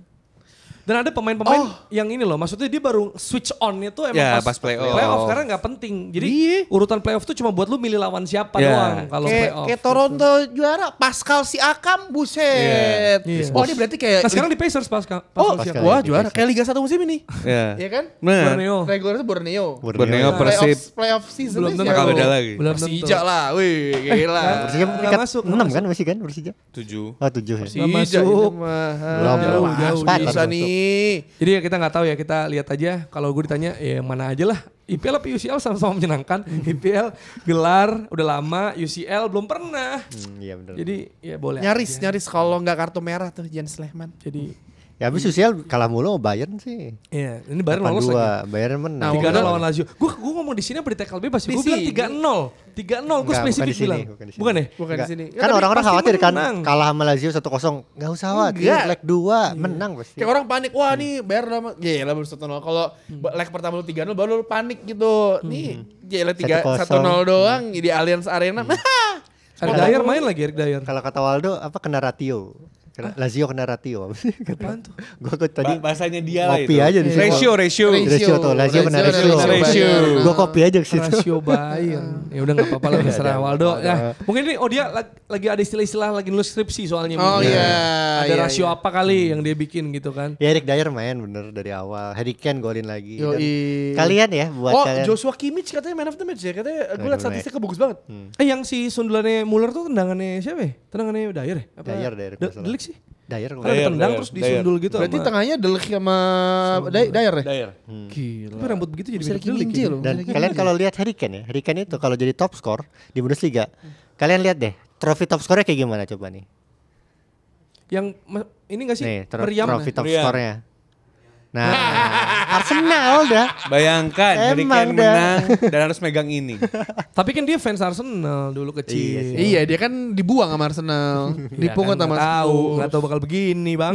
Dan ada pemain-pemain Oh. yang ini loh, maksudnya dia baru switch on itu emang Ya, pas, pas playoff. karena nggak penting. Jadi Iya. urutan playoff tuh cuma buat lu milih lawan siapa Ya. doang kalau playoff. kayak Toronto juara, Pascal Siakam, buset. Iya. Oh ini berarti kayak Nah sekarang di Pacers pas pas Oh, Pascal wah juara kayak Liga 1 musim ini. ya. Iya kan? Nah, Borneo. Regular itu Borneo. Borneo Playoff- Persib playoff season Belum tentu. bakal beda lagi. Belum tentu. Persija lah, wih gila. Persija peringkat masuk, nggak 6 masuk. kan masih kan Persija? Tujuh. Oh 7 ya. Persija masuk. Belum, Jauh, belum. jauh bisa baru Jadi ya kita nggak tahu ya kita lihat aja. Kalau gue ditanya ya yang mana aja lah. IPL apa UCL sama-sama menyenangkan. IPL gelar udah lama, UCL belum pernah. Hmm, iya benar. Jadi ya boleh. Nyaris, aja. nyaris kalau nggak kartu merah tuh Jens Lehmann. Jadi Ya habis UCL kalah mulu sama Bayern sih. ya ini Bayern lolos lagi. 8-2. Bayern menang. Nah, Tiga nol lawan Lazio. Gue gue ngomong di sini apa di tackle bebas? Di Gue bilang tiga nol, tiga nol. Gue spesifik bukan di sini, bilang. bukan ya? Bukan di sini. Ya, Kan orang-orang khawatir kan menang. kalah sama Lazio 1-0. Enggak usah khawatir. Leg 2 menang pasti. Kayak orang panik, wah nih Bayern lama. Ya lah baru 1-0. Kalau leg pertama lu 3-0 baru lu panik gitu. Nih, ya lah 3 1-0. 1-0 doang di Allianz Arena. Eric Dyer main lagi Eric Dyer. Kalau kata Waldo apa kena ratio. Kena, Lazio kena ratio. Apaan tuh? Gua kok tadi Ba- bahasanya dia lah itu. aja di situ. Ratio, ratio. Ratio. Ratio tuh, Lazio kena Ratio, ratio. ratio, ratio. Gua kopi aja ke situ. Rasio Bayern. Ya udah nggak apa-apa lah terserah. Waldo. Ya, mungkin ini oh dia lag- lagi ada istilah-istilah lagi nulis skripsi soalnya. Oh iya. Ada iya, rasio iya. apa kali yang dia bikin gitu kan? Ya Eric Dyer main bener dari awal. Harry Kane golin lagi. Kalian ya buat Oh, kalian. Joshua Kimmich katanya man of the match ya. Katanya gue liat statistiknya bagus banget. Eh yang si sundulannya Muller tuh tendangannya siapa ya? Tendangannya Dyer ya? Dyer, Dyer, Kalau sih? Dyer Kan ada Dyer, tendang Dyer, terus disundul gitu. Berarti sama- tengahnya Delik sama Day- Dyer ya? Dyer. Gila. Tapi rambut begitu jadi mirip Delik ya. loh. Dan kalian kalau lihat Harry Kane ya, Harry Kane itu kalau jadi top skor di Bundesliga, kalian lihat deh trofi top skornya kayak gimana coba nih. Yang ini gak sih? Nih, tro- meriam. trofi top Meriam. skornya. Nah, Arsenal dah. Bayangkan Harry Kane dah. menang dan harus megang ini. Tapi kan dia fans Arsenal dulu kecil. Iya sih. Iya dia kan dibuang sama Arsenal. Ya Dipungut kan, sama tahu, Spurs. nggak tahu bakal begini bang.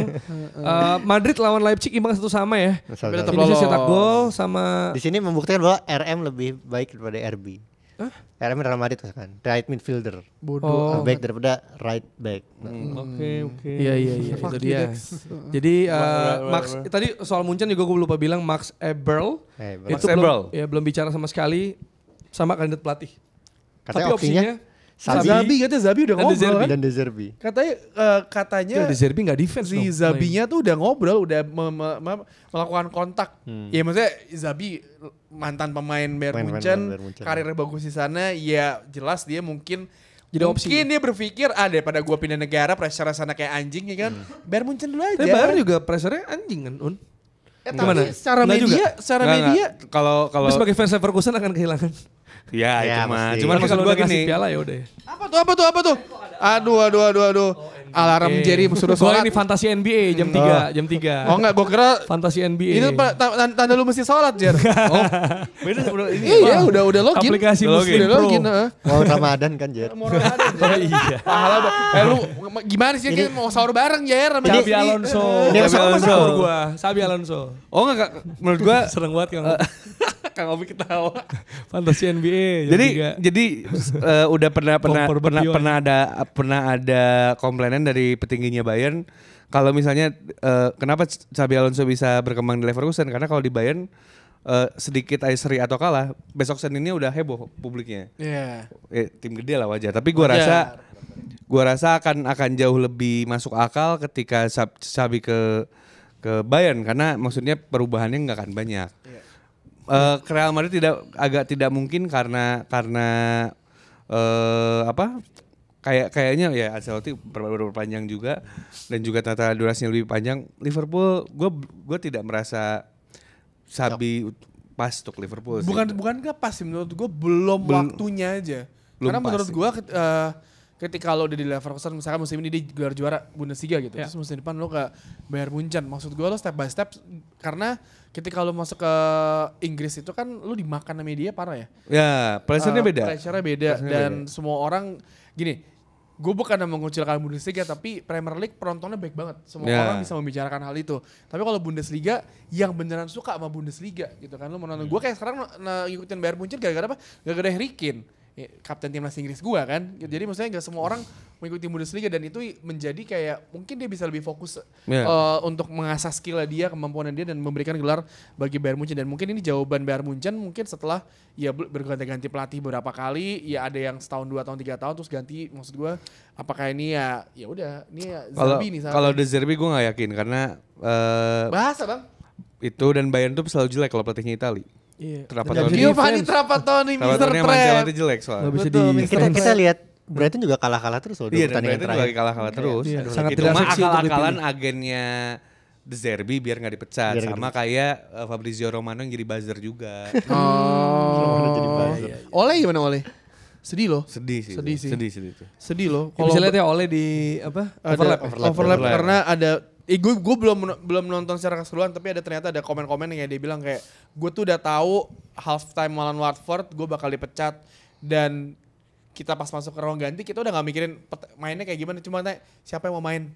Eh, Madrid lawan Leipzig imbang satu sama ya. Salah tetap lolos. cetak gol sama Di sini membuktikan bahwa RM lebih baik daripada RB. RM Real Madrid kan, right midfielder. Bodoh. Oh. Lebih baik daripada right back. Oke oke. Hmm. Iya iya iya itu dia. Jadi eh, right, Max tadi soal Munchen juga gue lupa bilang Max Eberl Eh, Max itu belum Eberl. ya belum bicara sama sekali sama kandidat pelatih. Katanya Tapi opsinya opsinya Sabi Zabi katanya Zabi udah Dan ngobrol Zerbi. kan? dan De Zerbi. Katanya eh, katanya Ya, De Zerbi nggak defense si dong. Zabinya tuh udah ngobrol, udah me- me- me- melakukan kontak. Hmm. Ya maksudnya Zabi mantan pemain Bayern Munchen, karirnya bagus di sana, ya jelas dia mungkin Jadi opsi. mungkin dia berpikir ah daripada gua pindah negara pressure sana kayak anjing ya kan. Hmm. Bayern Munchen dulu aja. Tapi Bayern juga pressure-nya anjing kan, Un? Eh, tapi secara media, juga? secara media nggak. Kalau kalau Tapi sebagai fans Leverkusen akan kehilangan. Ya, Ya, itu mah. pasti. Cuman maksud gua gini. piala ya udah. ya. apa tuh apa tuh apa tuh? Aduh aduh aduh aduh. Alarm Oke. Jerry sudah sholat. ini fantasi NBA jam 3, jam 3. Oh enggak, gua kira Fantasi NBA. itu tanda lu mesti sholat, Jer. Oh, beda udah ini. Iya, udah udah login. Aplikasi Udah Muslim udah login, heeh. Mau Ramadan kan Jet. Mau Ramadan, Jer. Oh iya. Pahala eh lu ma- gimana sih kita mau sahur bareng Jer sama Sabi? Alonso. Sahur gua. Sabi Alonso. Oh enggak, menurut gua Serem banget Kang. Kang Obi ketawa. Fantasi NBA jadi 3. jadi eh, udah pernah pernah Kompor pernah pernah ada pernah ada komplainan dari petingginya Bayern kalau misalnya eh, kenapa Xabi Alonso bisa berkembang di Leverkusen karena kalau di Bayern eh, sedikit seri atau kalah besok Seninnya udah heboh publiknya. Iya. Eh, tim gede lah wajar tapi gua rasa gua rasa akan akan jauh lebih masuk akal ketika Xabi ke ke Bayern karena maksudnya perubahannya nggak akan banyak. Eh, ke Real Madrid tidak agak tidak mungkin karena karena eh apa kayak kayaknya ya Ancelotti ber- berpanjang juga dan juga tata durasinya lebih panjang Liverpool gue gue tidak merasa Sabi pas untuk Liverpool sih. Bukan bukan gak pas sih menurut gue belum, Belum- waktunya aja. belum Karena menurut gue ketika lo udah di Leverkusen misalkan musim ini dia gelar juara Bundesliga gitu. Ya. Terus musim depan lo ke Bayern Munchen. Maksud gue lo step by step karena ketika lo masuk ke Inggris itu kan lo dimakan sama media parah ya. ya pressure-nya Uh, beda Pressure-nya beda Pressure-nya dan semua orang gini. Gue bukan mengucilkan Bundesliga tapi Premier League penontonnya baik banget. Semua Ya. orang bisa membicarakan hal itu. Tapi kalau Bundesliga yang beneran suka sama Bundesliga gitu kan. Lo menonton gue kayak sekarang n- n- ngikutin Bayern Munchen gara-gara apa? Gara-gara Harry Kane. Ya, kapten timnas Inggris gue kan. Jadi maksudnya nggak semua orang mengikuti Bundesliga dan itu menjadi kayak mungkin dia bisa lebih fokus Ya. eh, untuk mengasah skill dia, kemampuan dia dan memberikan gelar bagi Bayern Munchen. Dan mungkin ini jawaban Bayern Munchen mungkin setelah ya ber- berganti-ganti pelatih beberapa kali, ya ada yang setahun dua tahun tiga tahun terus ganti. Maksud gua apakah ini ya ya udah ini ya Zabi nih kalau De Zerbi gue nggak yakin karena eh, bahasa bang. itu dan Bayern tuh selalu jelek kalau pelatihnya Itali Iya. Bisa Giovanni. Trapattoni Mister Trapattoni Trap Ancelotti jelek soalnya Nggak bisa Betul, di. Kita kita lihat Brighton juga kalah-kalah terus loh di Iya dan pertandingan Brighton juga terakhir. lagi kalah-kalah terus. Iya, sangat itu tidak mah akal-akalan agennya De Zerbi biar nggak dipecat Biar sama kayak eh, Fabrizio Romano yang jadi buzzer juga. oh jadi buzzer. Oleh gimana Oleh sedih loh sedih sih. Sedih sih. Sedih sedih itu. sedih loh Ya, bisa lihat ya oleh di apa? ada Overlap. ya? overlap, overlap. karena ada eh, gue gue belum belum nonton secara keseluruhan tapi ada ternyata ada komen-komen yang dia bilang kayak gue tuh udah tahu halftime lawan Watford gue bakal dipecat dan kita pas masuk ke ruang ganti kita udah nggak mikirin mainnya kayak gimana cuma tanya siapa yang mau main?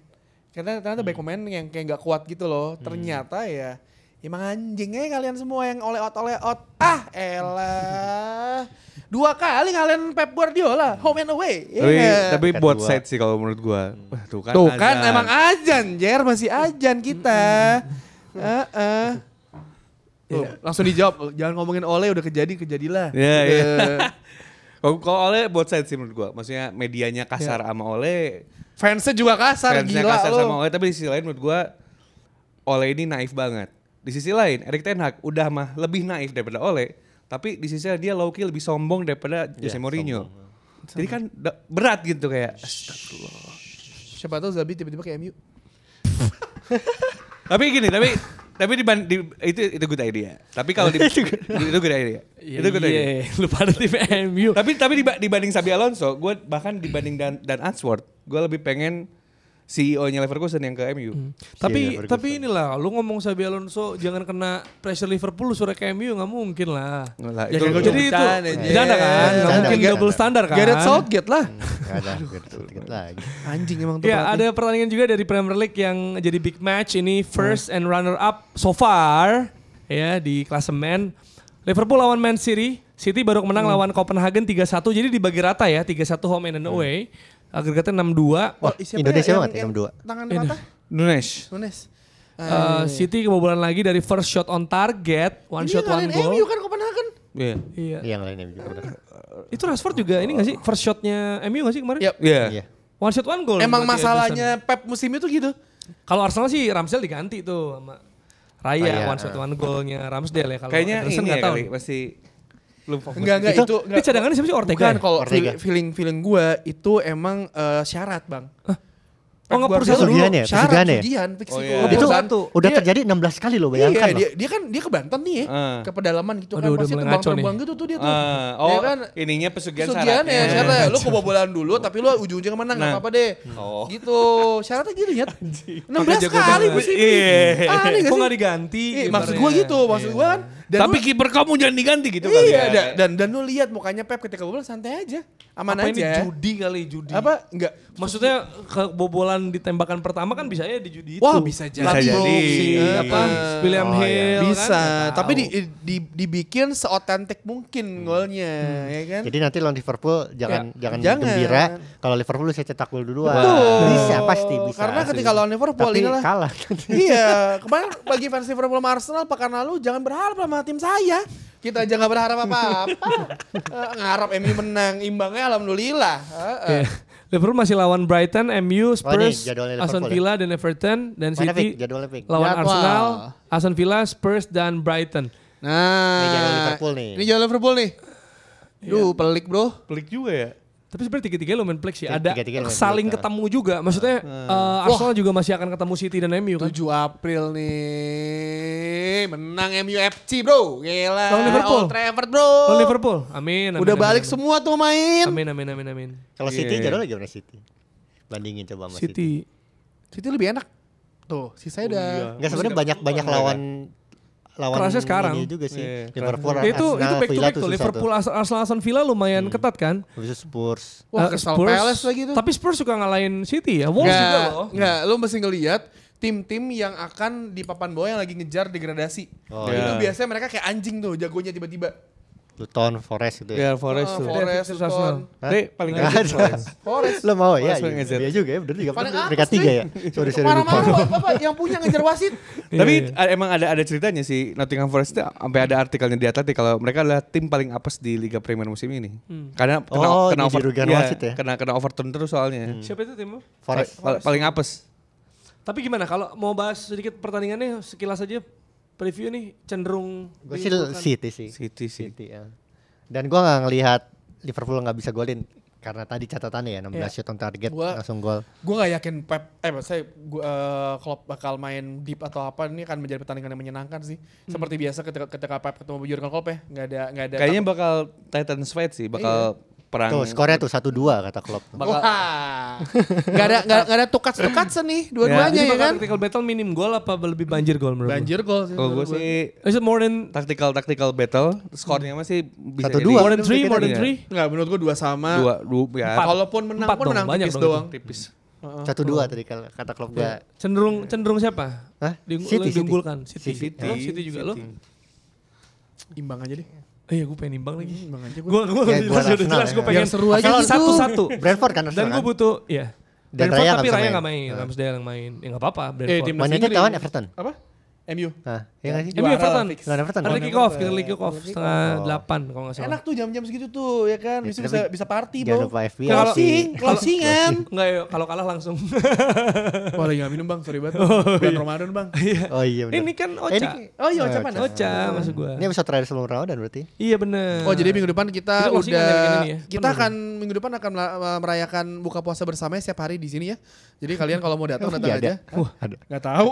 Karena ternyata banyak pemain yang kayak nggak kuat gitu loh. Ternyata ya emang anjingnya kalian semua yang oleh out oleh out ah elah dua kali kalian Pep Guardiola home and away Tapi Iya. tapi Kedua. buat side sih kalau menurut gua. Wah, tuh kan. Tuh kan azan. emang ajan, Jer masih ajan kita. Heeh. Tuh, langsung dijawab, jangan ngomongin oleh udah kejadi kejadilah. Iya, iya. Eh, Kalau kalau Ole buat side sih menurut gua. Maksudnya medianya kasar sama Ole, Fansnya juga kasar, fansnya gila kasar lo. sama Ole, tapi di sisi lain menurut gua Ole ini naif banget. Di sisi lain, Erik Ten Hag udah mah lebih naif daripada Ole, tapi di sisi lain dia low key lebih sombong daripada Jose Iya, Mourinho. Jadi kan da- berat gitu kayak Siapa tahu Zabi tiba-tiba kayak MU. tapi gini, tapi tapi di, di itu itu good idea. Tapi kalau di, itu good idea. itu good idea. Iya, lu pada tim MU. Tapi tapi diba- dibanding Sabi Alonso, gue bahkan dibanding dan dan Answorth, gue lebih pengen CEO-nya Leverkusen yang ke MU. Tapi Iya, tapi inilah lu ngomong Sabi Alonso jangan kena pressure Liverpool suruh ke MU nggak mungkin lah. Lah, Ya, itu gua Jadi itu bercanda, kan, nggak mungkin bercanda. double standar kan. Gareth Southgate lah. Gak ada, lagi. Anjing emang tuh Ya ada pertandingan juga dari Premier League yang jadi big match ini first and runner up so far ya di klasemen. Liverpool lawan Man City, City baru menang lawan Copenhagen 3-1 jadi dibagi rata ya 3-1 home and away. Agregatnya 6-2. Oh, siapa Indonesia yang- banget ya, yang 62. Tangan patah? Nunes. Nunes. Uh, City kebobolan lagi dari first shot on target, one Ini shot yang one goal. MU kan Copenhagen. Iya. Iya. Yang lainnya juga benar. Itu Rashford juga ini gak sih first shotnya MU gak sih kemarin? Yap. Iya. Iya. One shot one goal. Emang berarti masalahnya Pep musim itu gitu. Kalau Arsenal sih Ramsdale diganti tuh sama Raya, Raya, one shot one goalnya Ramsdale ya. Kalau Kayaknya Ederson ini nggak ya tahu. kali, masih belum fokus. Enggak enggak Itu- itu, Ini cadangannya siapa sih Ortega? Bukan ya? kalau Ortega. feeling feeling feeling gue itu emang eh, syarat bang. Oh, nggak Guardiola perusahaan dulu. dulu ya? Syarat Pesugihan ya? pesugihan, fix Oh, itu. iya. Oh, Itu satu. udah Dia- terjadi 16 kali loh, bayangkan iya, loh. dia, dia kan dia ke Banten nih ya, Ah. ke pedalaman gitu Aduh, kan. udah Pasti mulai terbang ngaco nih. terbang gitu tuh dia tuh. Ah, Dia oh, kan ininya pesugihan pesugihan syaratnya. ya syaratnya. Lu kebobolan dulu tapi lu ujung-ujungnya menang nggak Nah. apa-apa deh. Oh. Gitu. Syaratnya gitu ya. 16 jago kali banget. musim Iya. Kok gak sih? nggak diganti? Iya, maksud gue gitu, maksud gue kan. Dan Tapi kiper kamu jangan diganti gitu kali Iya, ya. da- dan dan lu lihat mukanya Pep ketika kebobolan santai aja. Aman Apa ini aja. judi kali judi? Apa? Enggak. Maksudnya kebobolan di tembakan pertama kan bisa ya di judi itu. Wah, bisa jadi. Bisa jadi. si Eh, apa eh. William Oh, iya. Hill Bisa, kan? Tapi di, di, dibikin seotentik mungkin golnya, ya kan? Jadi nanti lawan Liverpool jangan jangan, Jangan. gembira kalau Liverpool bisa cetak gol duluan. Betul. Bisa pasti bisa. Karena ketika lawan Liverpool Tapi inilah. kalah. iya, kemarin bagi fans Liverpool sama Arsenal pekan lalu jangan berharap sama tim saya. Kita aja nggak berharap apa-apa. Eh, ngarap MU menang, imbangnya alhamdulillah. Eh, eh. Iya. Liverpool masih lawan Brighton, MU, Spurs, jadwalnya Aston ya? Villa dan Everton dan Mana City lawan Jadwal. Arsenal, Aston Villa, Spurs dan Brighton. Nah, Ini jadwal Liverpool nih. Ini jadwal Liverpool nih. Duh, pelik bro. Pelik juga ya. Tapi sebenarnya tiga-tiga lumayan flex sih. Tiga- Ada tiga-tiga lumayan saling flex, ketemu juga. Maksudnya eh, Arsenal juga masih akan ketemu City dan MU kan. 7 April nih menang MU FC bro gila Lawan Liverpool. Old Trafford bro Oh Liverpool, amin. amin udah amin, balik amin. semua tuh main Amin amin amin amin. Kalau Iya, City iya. jadwalnya gimana City? Bandingin coba sama City. City. City lebih enak tuh sisanya udah Enggak sebenarnya banyak banyak lawan lawan Kerasnya sekarang. ini juga sih. Iya, Liverpool, Ya, itu itu Arsenal, back to back tuh Liverpool. Arsenal Arsenal Aston Villa lumayan ketat kan. Habis itu Spurs. wah Eh, Crystal Palace lagi tuh Tapi Spurs suka ngalahin City ya. Wolves juga nggak loh. nggak lu mesti ngelihat tim-tim yang akan di papan bawah yang lagi ngejar degradasi Oh, itu iya. biasanya mereka kayak anjing tuh jagonya tiba-tiba Luton, Forest gitu ya. Ya Forest Ah, tuh. Forest Terus Luton. Arsenal. Tapi paling ada. Forest. Forest Lo mau ya? Iya ngejar. Dia juga ya, bener juga. Paling Mereka atas tiga ya. Sorry, sorry marah-marah apa yang punya ngejar wasit Tapi Iya, emang ada ada ceritanya sih Nottingham Forest itu sampai ada artikelnya di Atletik kalau mereka adalah tim paling apes di Liga Premier musim ini. Karena kena Oh, kena over iya, wasit ya? Kena kena overturn terus soalnya. Siapa itu timmu? Forest. Pal- paling apes. Tapi gimana kalau mau bahas sedikit pertandingannya sekilas aja preview nih cenderung Gue sih. City sih. City sih. City ya. Dan gue nggak ngelihat Liverpool nggak bisa golin karena tadi catatannya ya 16 Iya. shot on target Gua- langsung gol. gue gak yakin Pep eh maksudnya gua eh, Klopp bakal main deep atau apa ini akan menjadi pertandingan yang menyenangkan sih seperti biasa ketika ketika Pep ketemu Jurgen Klopp ya nggak ada nggak ada Kayaknya bakal Titans fight sih, bakal perang. Tuh skornya tuh 1-2 kata Klopp. bakal wah nggak ada nggak nggak ada tukat tukat nih dua-duanya Jadi ya, bakal kan tactical battle minim gol apa lebih banjir gol menurut lu? banjir gol sih kalau gue sih Is it more than tactical tactical battle, skornya masih bisa Satu jadi dua. more than three, more than three? nggak menurut gue dua sama dua dua ya Empat. kalaupun menang Empat pun menang banyak tipis dong doang tipis. Satu dua tadi kata Klopp gak. Cenderung cenderung siapa? Hah? Diunggul, City, City. diunggulkan City. City. Lo, City juga lo? imbang aja deh Eh, gue pengen imbang lagi. imbang aja gue Gue gue Ya, jelas udah Arsenal jelas ya. gue pengen Biar seru aja gitu. satu-satu. Brentford kan Dan Arsenal gue kan? butuh iya. Dan Brentford Raya tapi Raya nggak main, Hmm. Ramsdale yang main. Ya nggak apa-apa eh Brentford. Man United Inggris lawan Everton. apa MU. Nah, ya nggak sih? MU Everton. ada Everton. Ada kan? kick off, kita kick off setengah delapan kalau nggak salah. Enak tuh jam-jam segitu tuh ya kan. Ya, Bisa bisa bisa party, Jangan Bro. lupa Kalau- sih. Closing, closingan. Enggak ya, kalau kalah langsung. Wah, lagi gak minum, Bang. Sorry banget. Bulan Ramadan, Bang. Oh iya benar. Ini kan Eh, Ocha. Oh iya, Ocha Oh, mana? Ocha maksud gua. Ini episode terakhir sebelum Ramadan berarti. Iya bener. Oh jadi minggu depan kita udah ya kita akan minggu depan akan mela- merayakan buka puasa bersama setiap hari di sini ya. Jadi kalian kalau mau datang Oh, datang iya aja. Wah, ada. Gak tahu.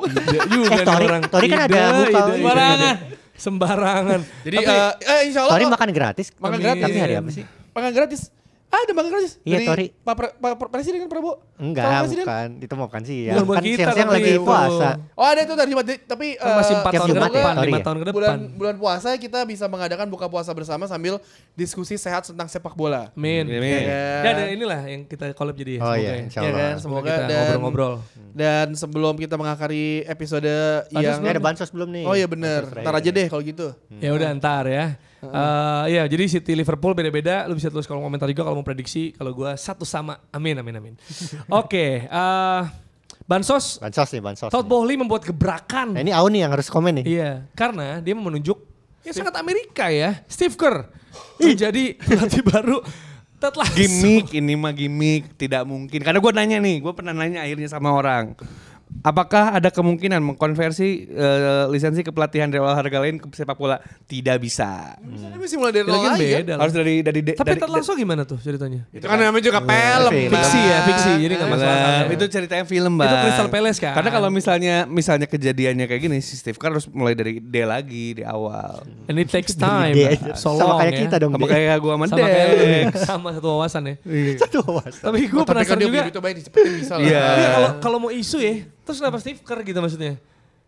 Juga Eh, orang. Tori kan ada ide, Sembarangan. Sembarangan. Jadi eh, eh, insya Allah Tori oh, makan gratis. makan gratis. Tapi hari apa sih? Makan gratis. Ah, ada makan gratis. Iya, Dari Tori. Pak, Pre- Pak Pre- Presiden kan Prabowo. Pak Enggak, Presiden. bukan. Itu mau makan sih ya. Bukan Kan kita, siang-siang tapi lagi itu. puasa. Oh ada itu dari Jumat tapi Kan masih eh, empat tiap tahun ke Jumat ya, depan, ya? tahun ke bulan depan. bulan puasa kita bisa mengadakan buka puasa bersama sambil diskusi sehat tentang sepak bola. Amin. Amin. Ya Ya, kan? ada inilah yang kita collab jadi ya. Oh semoga iya, ya. insya Ya Allah. kan, semoga kita dan ngobrol-ngobrol. Dan sebelum kita mengakhiri episode Bansos yang Ini ada bansos belum nih? Oh iya bener, ntar aja deh kalau gitu. Ya udah ntar ya. Eh ya jadi City Liverpool beda-beda. Lu bisa tulis kolom komentar juga kalau mau prediksi. Kalau gua satu sama. Amin amin amin. Oke. eh Bansos. Bansos nih, bansos. Todd. Bowley membuat gebrakan. Nah ini Aun nih yang harus komen nih. Iya, karena dia mau menunjuk ya sangat Amerika ya, Steve Kerr menjadi pelatih baru Ted. Gimik, ini mah gimik, tidak mungkin. Karena gue nanya nih, gue pernah nanya akhirnya sama orang. Apakah ada kemungkinan mengkonversi eh, lisensi kepelatihan dari olahraga lain ke sepak bola? Tidak bisa. Ini mesti mulai dari Ya, nol lagi kan kan? beda. lah. Harus dari dari de- Tapi dari, Lasso gimana tuh ceritanya? Itu kan namanya juga film. film. Fiksi ya, fiksi. Jadi nggak Nah, masalah. itu ceritanya film bang. Itu Crystal Palace kan? Karena kalau misalnya misalnya kejadiannya kayak gini, si Steve Kerr harus mulai dari D lagi di awal. And it takes time. Dia. So Sama long kayak ya. kita dong. Sama kayak gue sama Sama kayak sama satu wawasan ya. Satu. Tapi gue Oh, tapi kan penasaran dia juga. punya duit banyak dicepetin bisa lah. Iya. Iya, kalau kalau mau isu ya, terus kenapa Steve Kerr gitu maksudnya?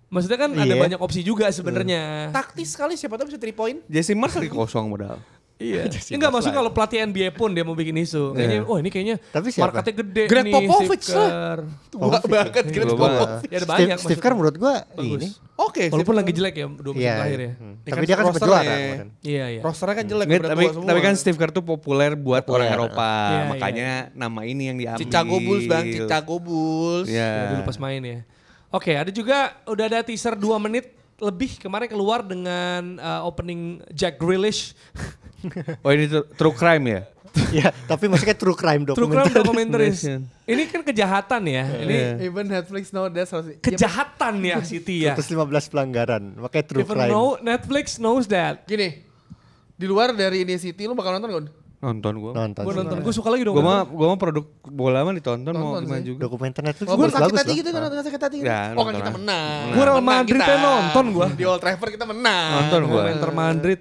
Maksudnya kan ada Iya. banyak opsi juga sebenarnya. Taktis sekali siapa tahu bisa 3 point. Jesse Mars lagi kosong modal. Iya. Enggak maksud kalau pelatih NBA pun dia mau bikin isu. Kayaknya oh ini kayaknya Tapi siapa? marketnya gede Greg nih Popovich Kerr. Tua banget Iya, Greg Popovich. Ya ada Steve, banyak Steve Kerr menurut gua Bagus. ini. Oke, Walaupun Steve- lagi jelek ya dua musim Iya. terakhir ya. hmm. Ini Tapi kan dia kan sempat juara ya. kemarin. Iya iya. rosternya kan jelek udah tapi tapi kan Steve Kerr tuh populer buat Populer. orang Eropa, Iya, makanya nama ini yang diambil. Chicago Bulls bang, Chicago Bulls. Iya. Ya, dulu pas main ya. Oke, ada juga udah ada teaser 2 menit lebih kemarin keluar dengan uh, opening Jack Grealish. Oh ini tru- true crime ya? Iya, tapi maksudnya true crime True crime dokumenter. Ini kan kejahatan ya. Ini Even Netflix know that harus. kejahatan ya City ya. Terus 15 pelanggaran, makanya true Even crime. know Netflix knows that. Gini, di luar dari ini City lu bakal nonton gak? Nonton gua. Nonton. Gue nonton, gue suka lagi dong. Gua mah gua mah produk bola mah ditonton mau gimana sih. juga. Dokumenter Netflix Walaupun bagus sakit bagus hati gitu kan nonton sakit hati. Ya, oh kan kita menang. Gua Real Madrid kita. ya nonton gua. Di Old Trafford kita menang. Nonton gua. Dokumenter Madrid.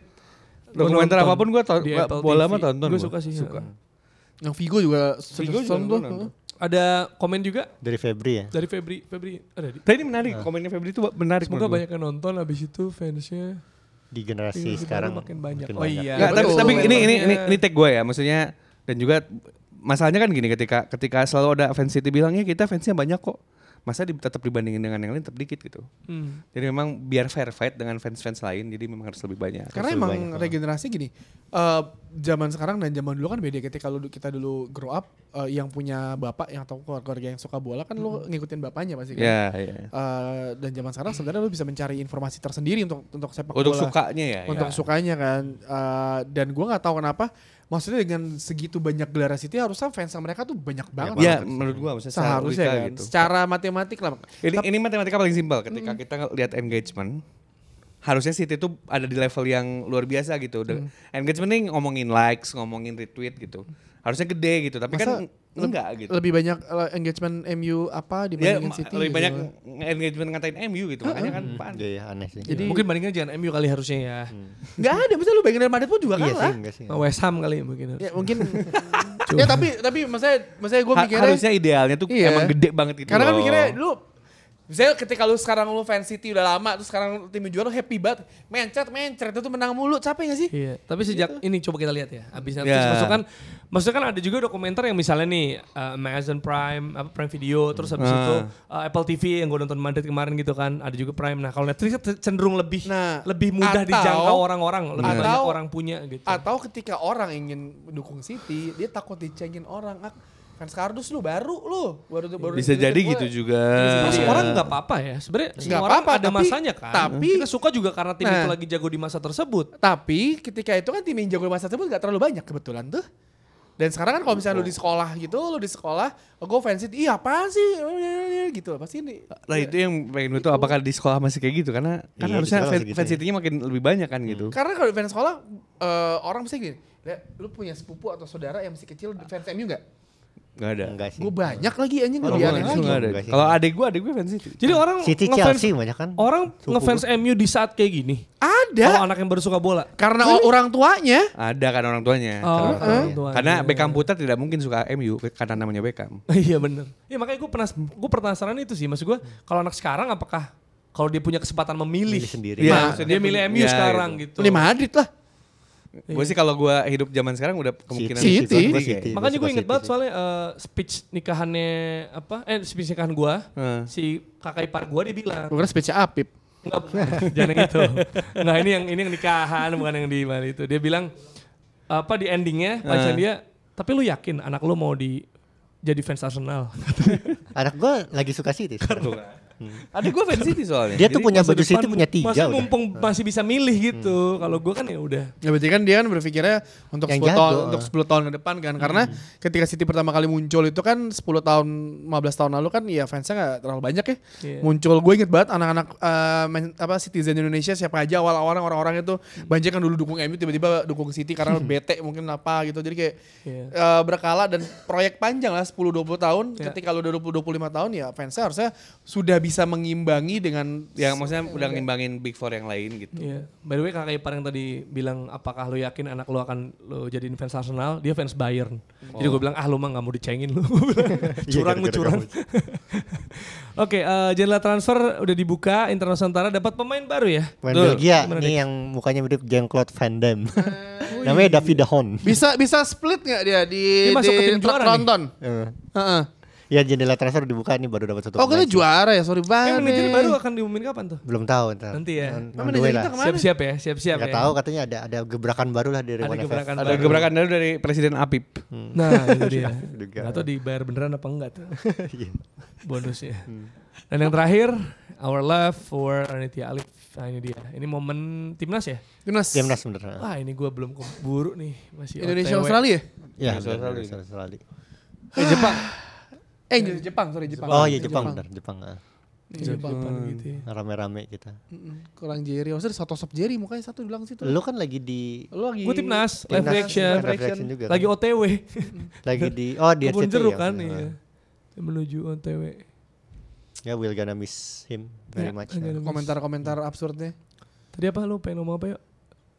Dokumenter apa pun gua to- Di gua- Apple bola mah tonton Gue gua. suka sih. Suka. Yang Vigo juga Vigo juga tuh. Ada komen juga Dari Febri ya. dari Febri. Febri ada di. Tapi ini menarik, komennya Febri itu menarik Semoga banyak yang nonton abis itu fansnya. Di generasi sekarang makin banyak. makin Oh iya. Nggak, tapi tapi ini ini ini ini tag gue ya, maksudnya dan juga masalahnya kan gini ketika ketika selalu ada fans City bilangnya kita fansnya banyak kok. Masa di, tetap dibandingin dengan yang lain tetap dikit gitu. Hmm. Jadi memang biar fair fight dengan fans-fans lain, jadi memang harus lebih banyak. Karena Harus emang lebih banyak. regenerasi gini, eh zaman sekarang dan zaman dulu kan beda. Ketika lu kita dulu grow up, eh, yang punya bapak yang atau keluarga yang suka bola kan lu ngikutin bapaknya pasti kan. Ya, ya. Eh, dan zaman sekarang sebenarnya lu bisa mencari informasi tersendiri untuk untuk sepak Untuk bola. sukanya ya. untuk ya. sukanya kan. Eh, dan gua nggak tahu kenapa. Maksudnya dengan segitu banyak gelar City harusnya fans mereka tuh banyak banget. Ya, menurut gua maksudnya seharusnya kan. gitu. Secara matematik lah. Ini ini matematika paling simpel ketika kita lihat engagement harusnya City itu ada di level yang luar biasa gitu. Dan Engagement ini ngomongin likes, ngomongin retweet gitu. Harusnya gede gitu, tapi kan Masa enggak gitu. Lebih banyak eh, engagement MU apa Ya, dibandingin ma- City. lebih gitu. banyak engagement ngatain MU gitu. Makanya kan pan. Iya, iya, aneh sih. Jadi Mungkin bandingnya jangan MU kali harusnya ya. nggak ada, misalnya lu bayangin Real Madrid pun juga Iya sih, kalah. enggak sih. Nah, West Ham kali mungkin. Ya mungkin. ya tapi tapi maksudnya maksudnya gue mikirnya harusnya idealnya tuh Iya. emang gede banget gitu. karena kan mikirnya lu Misalnya ketika lu sekarang lu fans City udah lama terus sekarang tim juara lu happy banget. Mencret mencret itu tuh menang mulu capek gak sih? Iya, tapi sejak ini coba kita lihat ya. Abis Netflix Ya. masuk kan, maksudnya kan ada juga dokumenter yang misalnya nih uh, Amazon Prime, apa Prime Video, terus habis Ah. itu uh, Apple TV yang gue nonton Madrid kemarin gitu kan, ada juga Prime. Nah kalau Netflix cenderung lebih Nah, lebih mudah atau- dijangkau orang-orang, lebih atau- banyak orang punya gitu. Atau ketika orang ingin mendukung City, dia takut dicengin orang. Fans kardus lu baru lu. Baru baru Bisa baru- jadi baru- gitu juga. Terus Iya. orang nggak apa-apa ya. Sebenarnya Nggak semua orang apa-apa, ada tapi- masanya kan. tapi- kita suka juga karena tim Nah. itu lagi jago di masa tersebut. Tapi ketika itu kan tim yang jago di masa tersebut gak terlalu banyak kebetulan tuh. Dan sekarang kan kalau misalnya lu di sekolah gitu, lu di sekolah, oh, gue fans itu, iya apaan sih? Gitu, pasti ini. Nah itu yang pengen gue tuh apakah di sekolah masih kayak gitu karena kan Iya, di harusnya masih gitu fan ya. city-nya makin lebih banyak kan gitu. Karena kalau di fans sekolah, eh, orang mesti gini, "Le, lu punya sepupu atau saudara yang masih kecil fans MU gak? Gak ada. Enggak sih. Gue banyak lagi anjing, Oh, lebih aneh lagi. Ada. Kalau adek gue, adek gue fan city. Jadi orang City ngefans Chelsea banyak kan. orang Suku ngefans MU di saat kayak gini. Ada, Kalau anak yang baru suka bola. karena orang tuanya. Ada kan orang tuanya. Oh, Karena- orang tuanya. Karena Beckham Putra tidak mungkin suka MU karena namanya Beckham. Iya bener. Iya makanya gue penas, gue penasaran itu sih. Maksud gue kalau anak sekarang apakah kalau dia punya kesempatan memilih, Milih sendiri. Iya, Nah, maksudnya dia milih MU iya, sekarang gitu. Ini Madrid lah. Gue sih kalau gue hidup zaman sekarang udah kemungkinan City. City. Gua City. City. Makanya gue Gua inget banget soalnya eh, speech nikahannya apa? Eh speech nikahan gue, Heeh. si kakak ipar gue dia bilang, Gue kira spesial Apip. Enggak, jangan yang itu. Enggak ini yang ini yang nikahan bukan yang di mana itu. Dia bilang apa di endingnya punchline dia, tapi lu yakin anak lu mau di jadi fans Arsenal? Anak gua lagi suka City. Ada gue fan City soalnya. Dia tuh punya baju City punya tiga Masih udah. mumpung masih bisa milih gitu. Kalau gue kan ya udah. Ya berarti kan dia kan berpikirnya untuk Yang 10 tahun jago, untuk ah. 10 tahun ke depan kan karena ketika City pertama kali muncul itu kan 10 tahun 15 tahun lalu kan ya fansnya nggak terlalu banyak ya. Iya. Muncul gue inget banget anak-anak eh, men- apa citizen Indonesia siapa aja awal-awal orang-orang itu banyak kan dulu dukung MU tiba-tiba dukung City karena bete mungkin apa gitu. Jadi kayak Iya. eh, berkala dan proyek panjang lah 10 20 tahun Ya. ketika lu udah 20 25 tahun ya fansnya harusnya sudah bisa mengimbangi dengan yang maksudnya udah ngimbangin Big Four yang lain gitu. Iya. By the way kakak ipar yang tadi bilang apakah lu yakin anak lu akan lu jadiin fans Arsenal? Dia fans Bayern. Jadi gue bilang ah lu mah nggak mau dicengin lu. curang lu curang. Oke, eh, jendela transfer udah dibuka Internal Nusantara dapat pemain baru ya. Main Tuh. Belgia nih yang mukanya mirip Jean-Claude Van Damme. Namanya David Dahon. bisa bisa split nggak dia di Dia masuk ke di tim juara nih. Tronton? Eh, Heeh. Ya jendela transfer dibuka nih baru dapat satu. Oh, kita juara ya, sorry Eh, banget. manajer nih. baru akan diumumin kapan tuh? Belum tahu ntar. Nanti ya. Manajer kita ke mana? Siap-siap ya, siap-siap Nggak ya. tahu katanya ada ada gebrakan baru lah dari Ada One gebrakan FF. Ada baru. gebrakan dari dari Presiden Apip. Nah, itu dia. Juga. Gak tau dibayar beneran apa enggak tuh Iya. bonusnya. Dan yang terakhir, our love for Arnitia Alif. Nah ini dia. Ini momen timnas ya? Timnas. Timnas bener. Wah ini gue belum keburu nih. Masih Indonesia OTW. Australia ya? Ya, Indonesia Australia. Indonesia Australia. Eh Jepang. Eh Indonesia Jepang, sorry Jepang. Oh iya Jepang bener, Jepang. ah. Iya, Jepang. Jepang gitu ya. Rame-rame kita. Kurang Jerry. Maksudnya satu sop Jerry mukanya satu di belakang situ. Lu kan lagi di Lu lagi Gue timnas, live reaction. live reaction juga. kan? Lagi OTW. lagi di oh di Kebun jeruk ya? kan iya. Menuju OTW. Ya we're gonna miss him very Ya, much. Miss. komentar-komentar absurdnya. Tadi apa lu pengen ngomong apa yuk?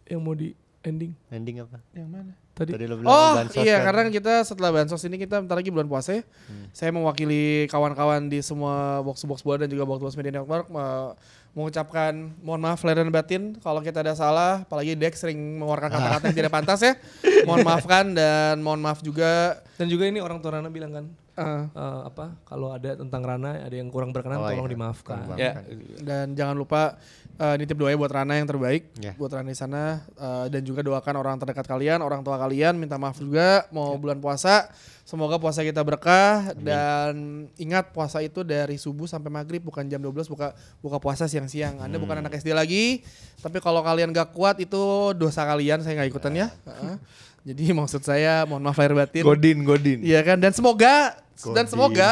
Yang mau di ending Ending apa? Yang mana? Tadi? Tadi lu bilang Oh bansos iya kan? karena kita setelah bansos ini kita bentar lagi bulan puasa ya. Saya mewakili kawan-kawan di semua box box bola dan juga box box media network me- mengucapkan mohon maaf lahir dan batin kalau kita ada salah apalagi Dex sering mengeluarkan kata-kata yang tidak pantas ya. Mohon maafkan dan mohon maaf juga Dan juga ini orang tua Rana bilang kan eh, eh, apa kalau ada tentang Rana ada yang kurang berkenan Oh, tolong iya. dimaafkan. Ya. dan jangan lupa eh, nitip doanya buat Rana yang terbaik Ya. buat Rana di sana eh, dan juga doakan orang terdekat kalian, orang tua kalian minta maaf juga mau bulan puasa. Semoga puasa kita berkah dan ingat puasa itu dari subuh sampai maghrib bukan jam 12 buka buka puasa siang-siang. Anda bukan anak SD lagi, tapi kalau kalian gak kuat itu dosa kalian, saya nggak ikutan ya. Heeh. Jadi maksud saya mohon maaf lahir batin. Godin, Godin. Iya kan dan semoga dan Godin. semoga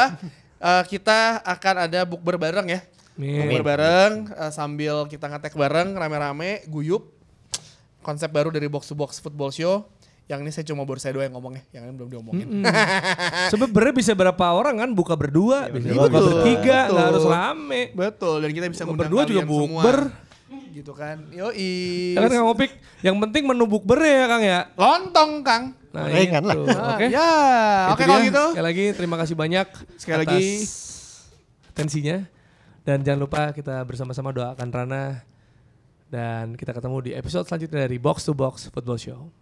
eh, kita akan ada bukber bareng ya. Bukber bareng eh, sambil kita ngetek bareng rame-rame guyup. Konsep baru dari box to box football show. Yang ini saya cuma baru saya doang yang ngomong ya, yang lain belum diomongin. Sebenarnya bisa berapa orang kan buka berdua, bisa berdua buka bisa. bertiga, Betul. nggak harus rame. Betul dan kita bisa berdua juga kalian semua. Gitu kan. Yoi. Ya kan Kang Opik, yang penting menu bukber ya Kang ya. Lontong Kang. Nah, Ringan lah. itu. Ah, Oke. Ya, oke kalau dia. gitu. Sekali lagi terima kasih banyak Sekali atas lagi. atensinya dan jangan lupa kita bersama-sama doakan Rana dan kita ketemu di episode selanjutnya dari Box to Box Football Show.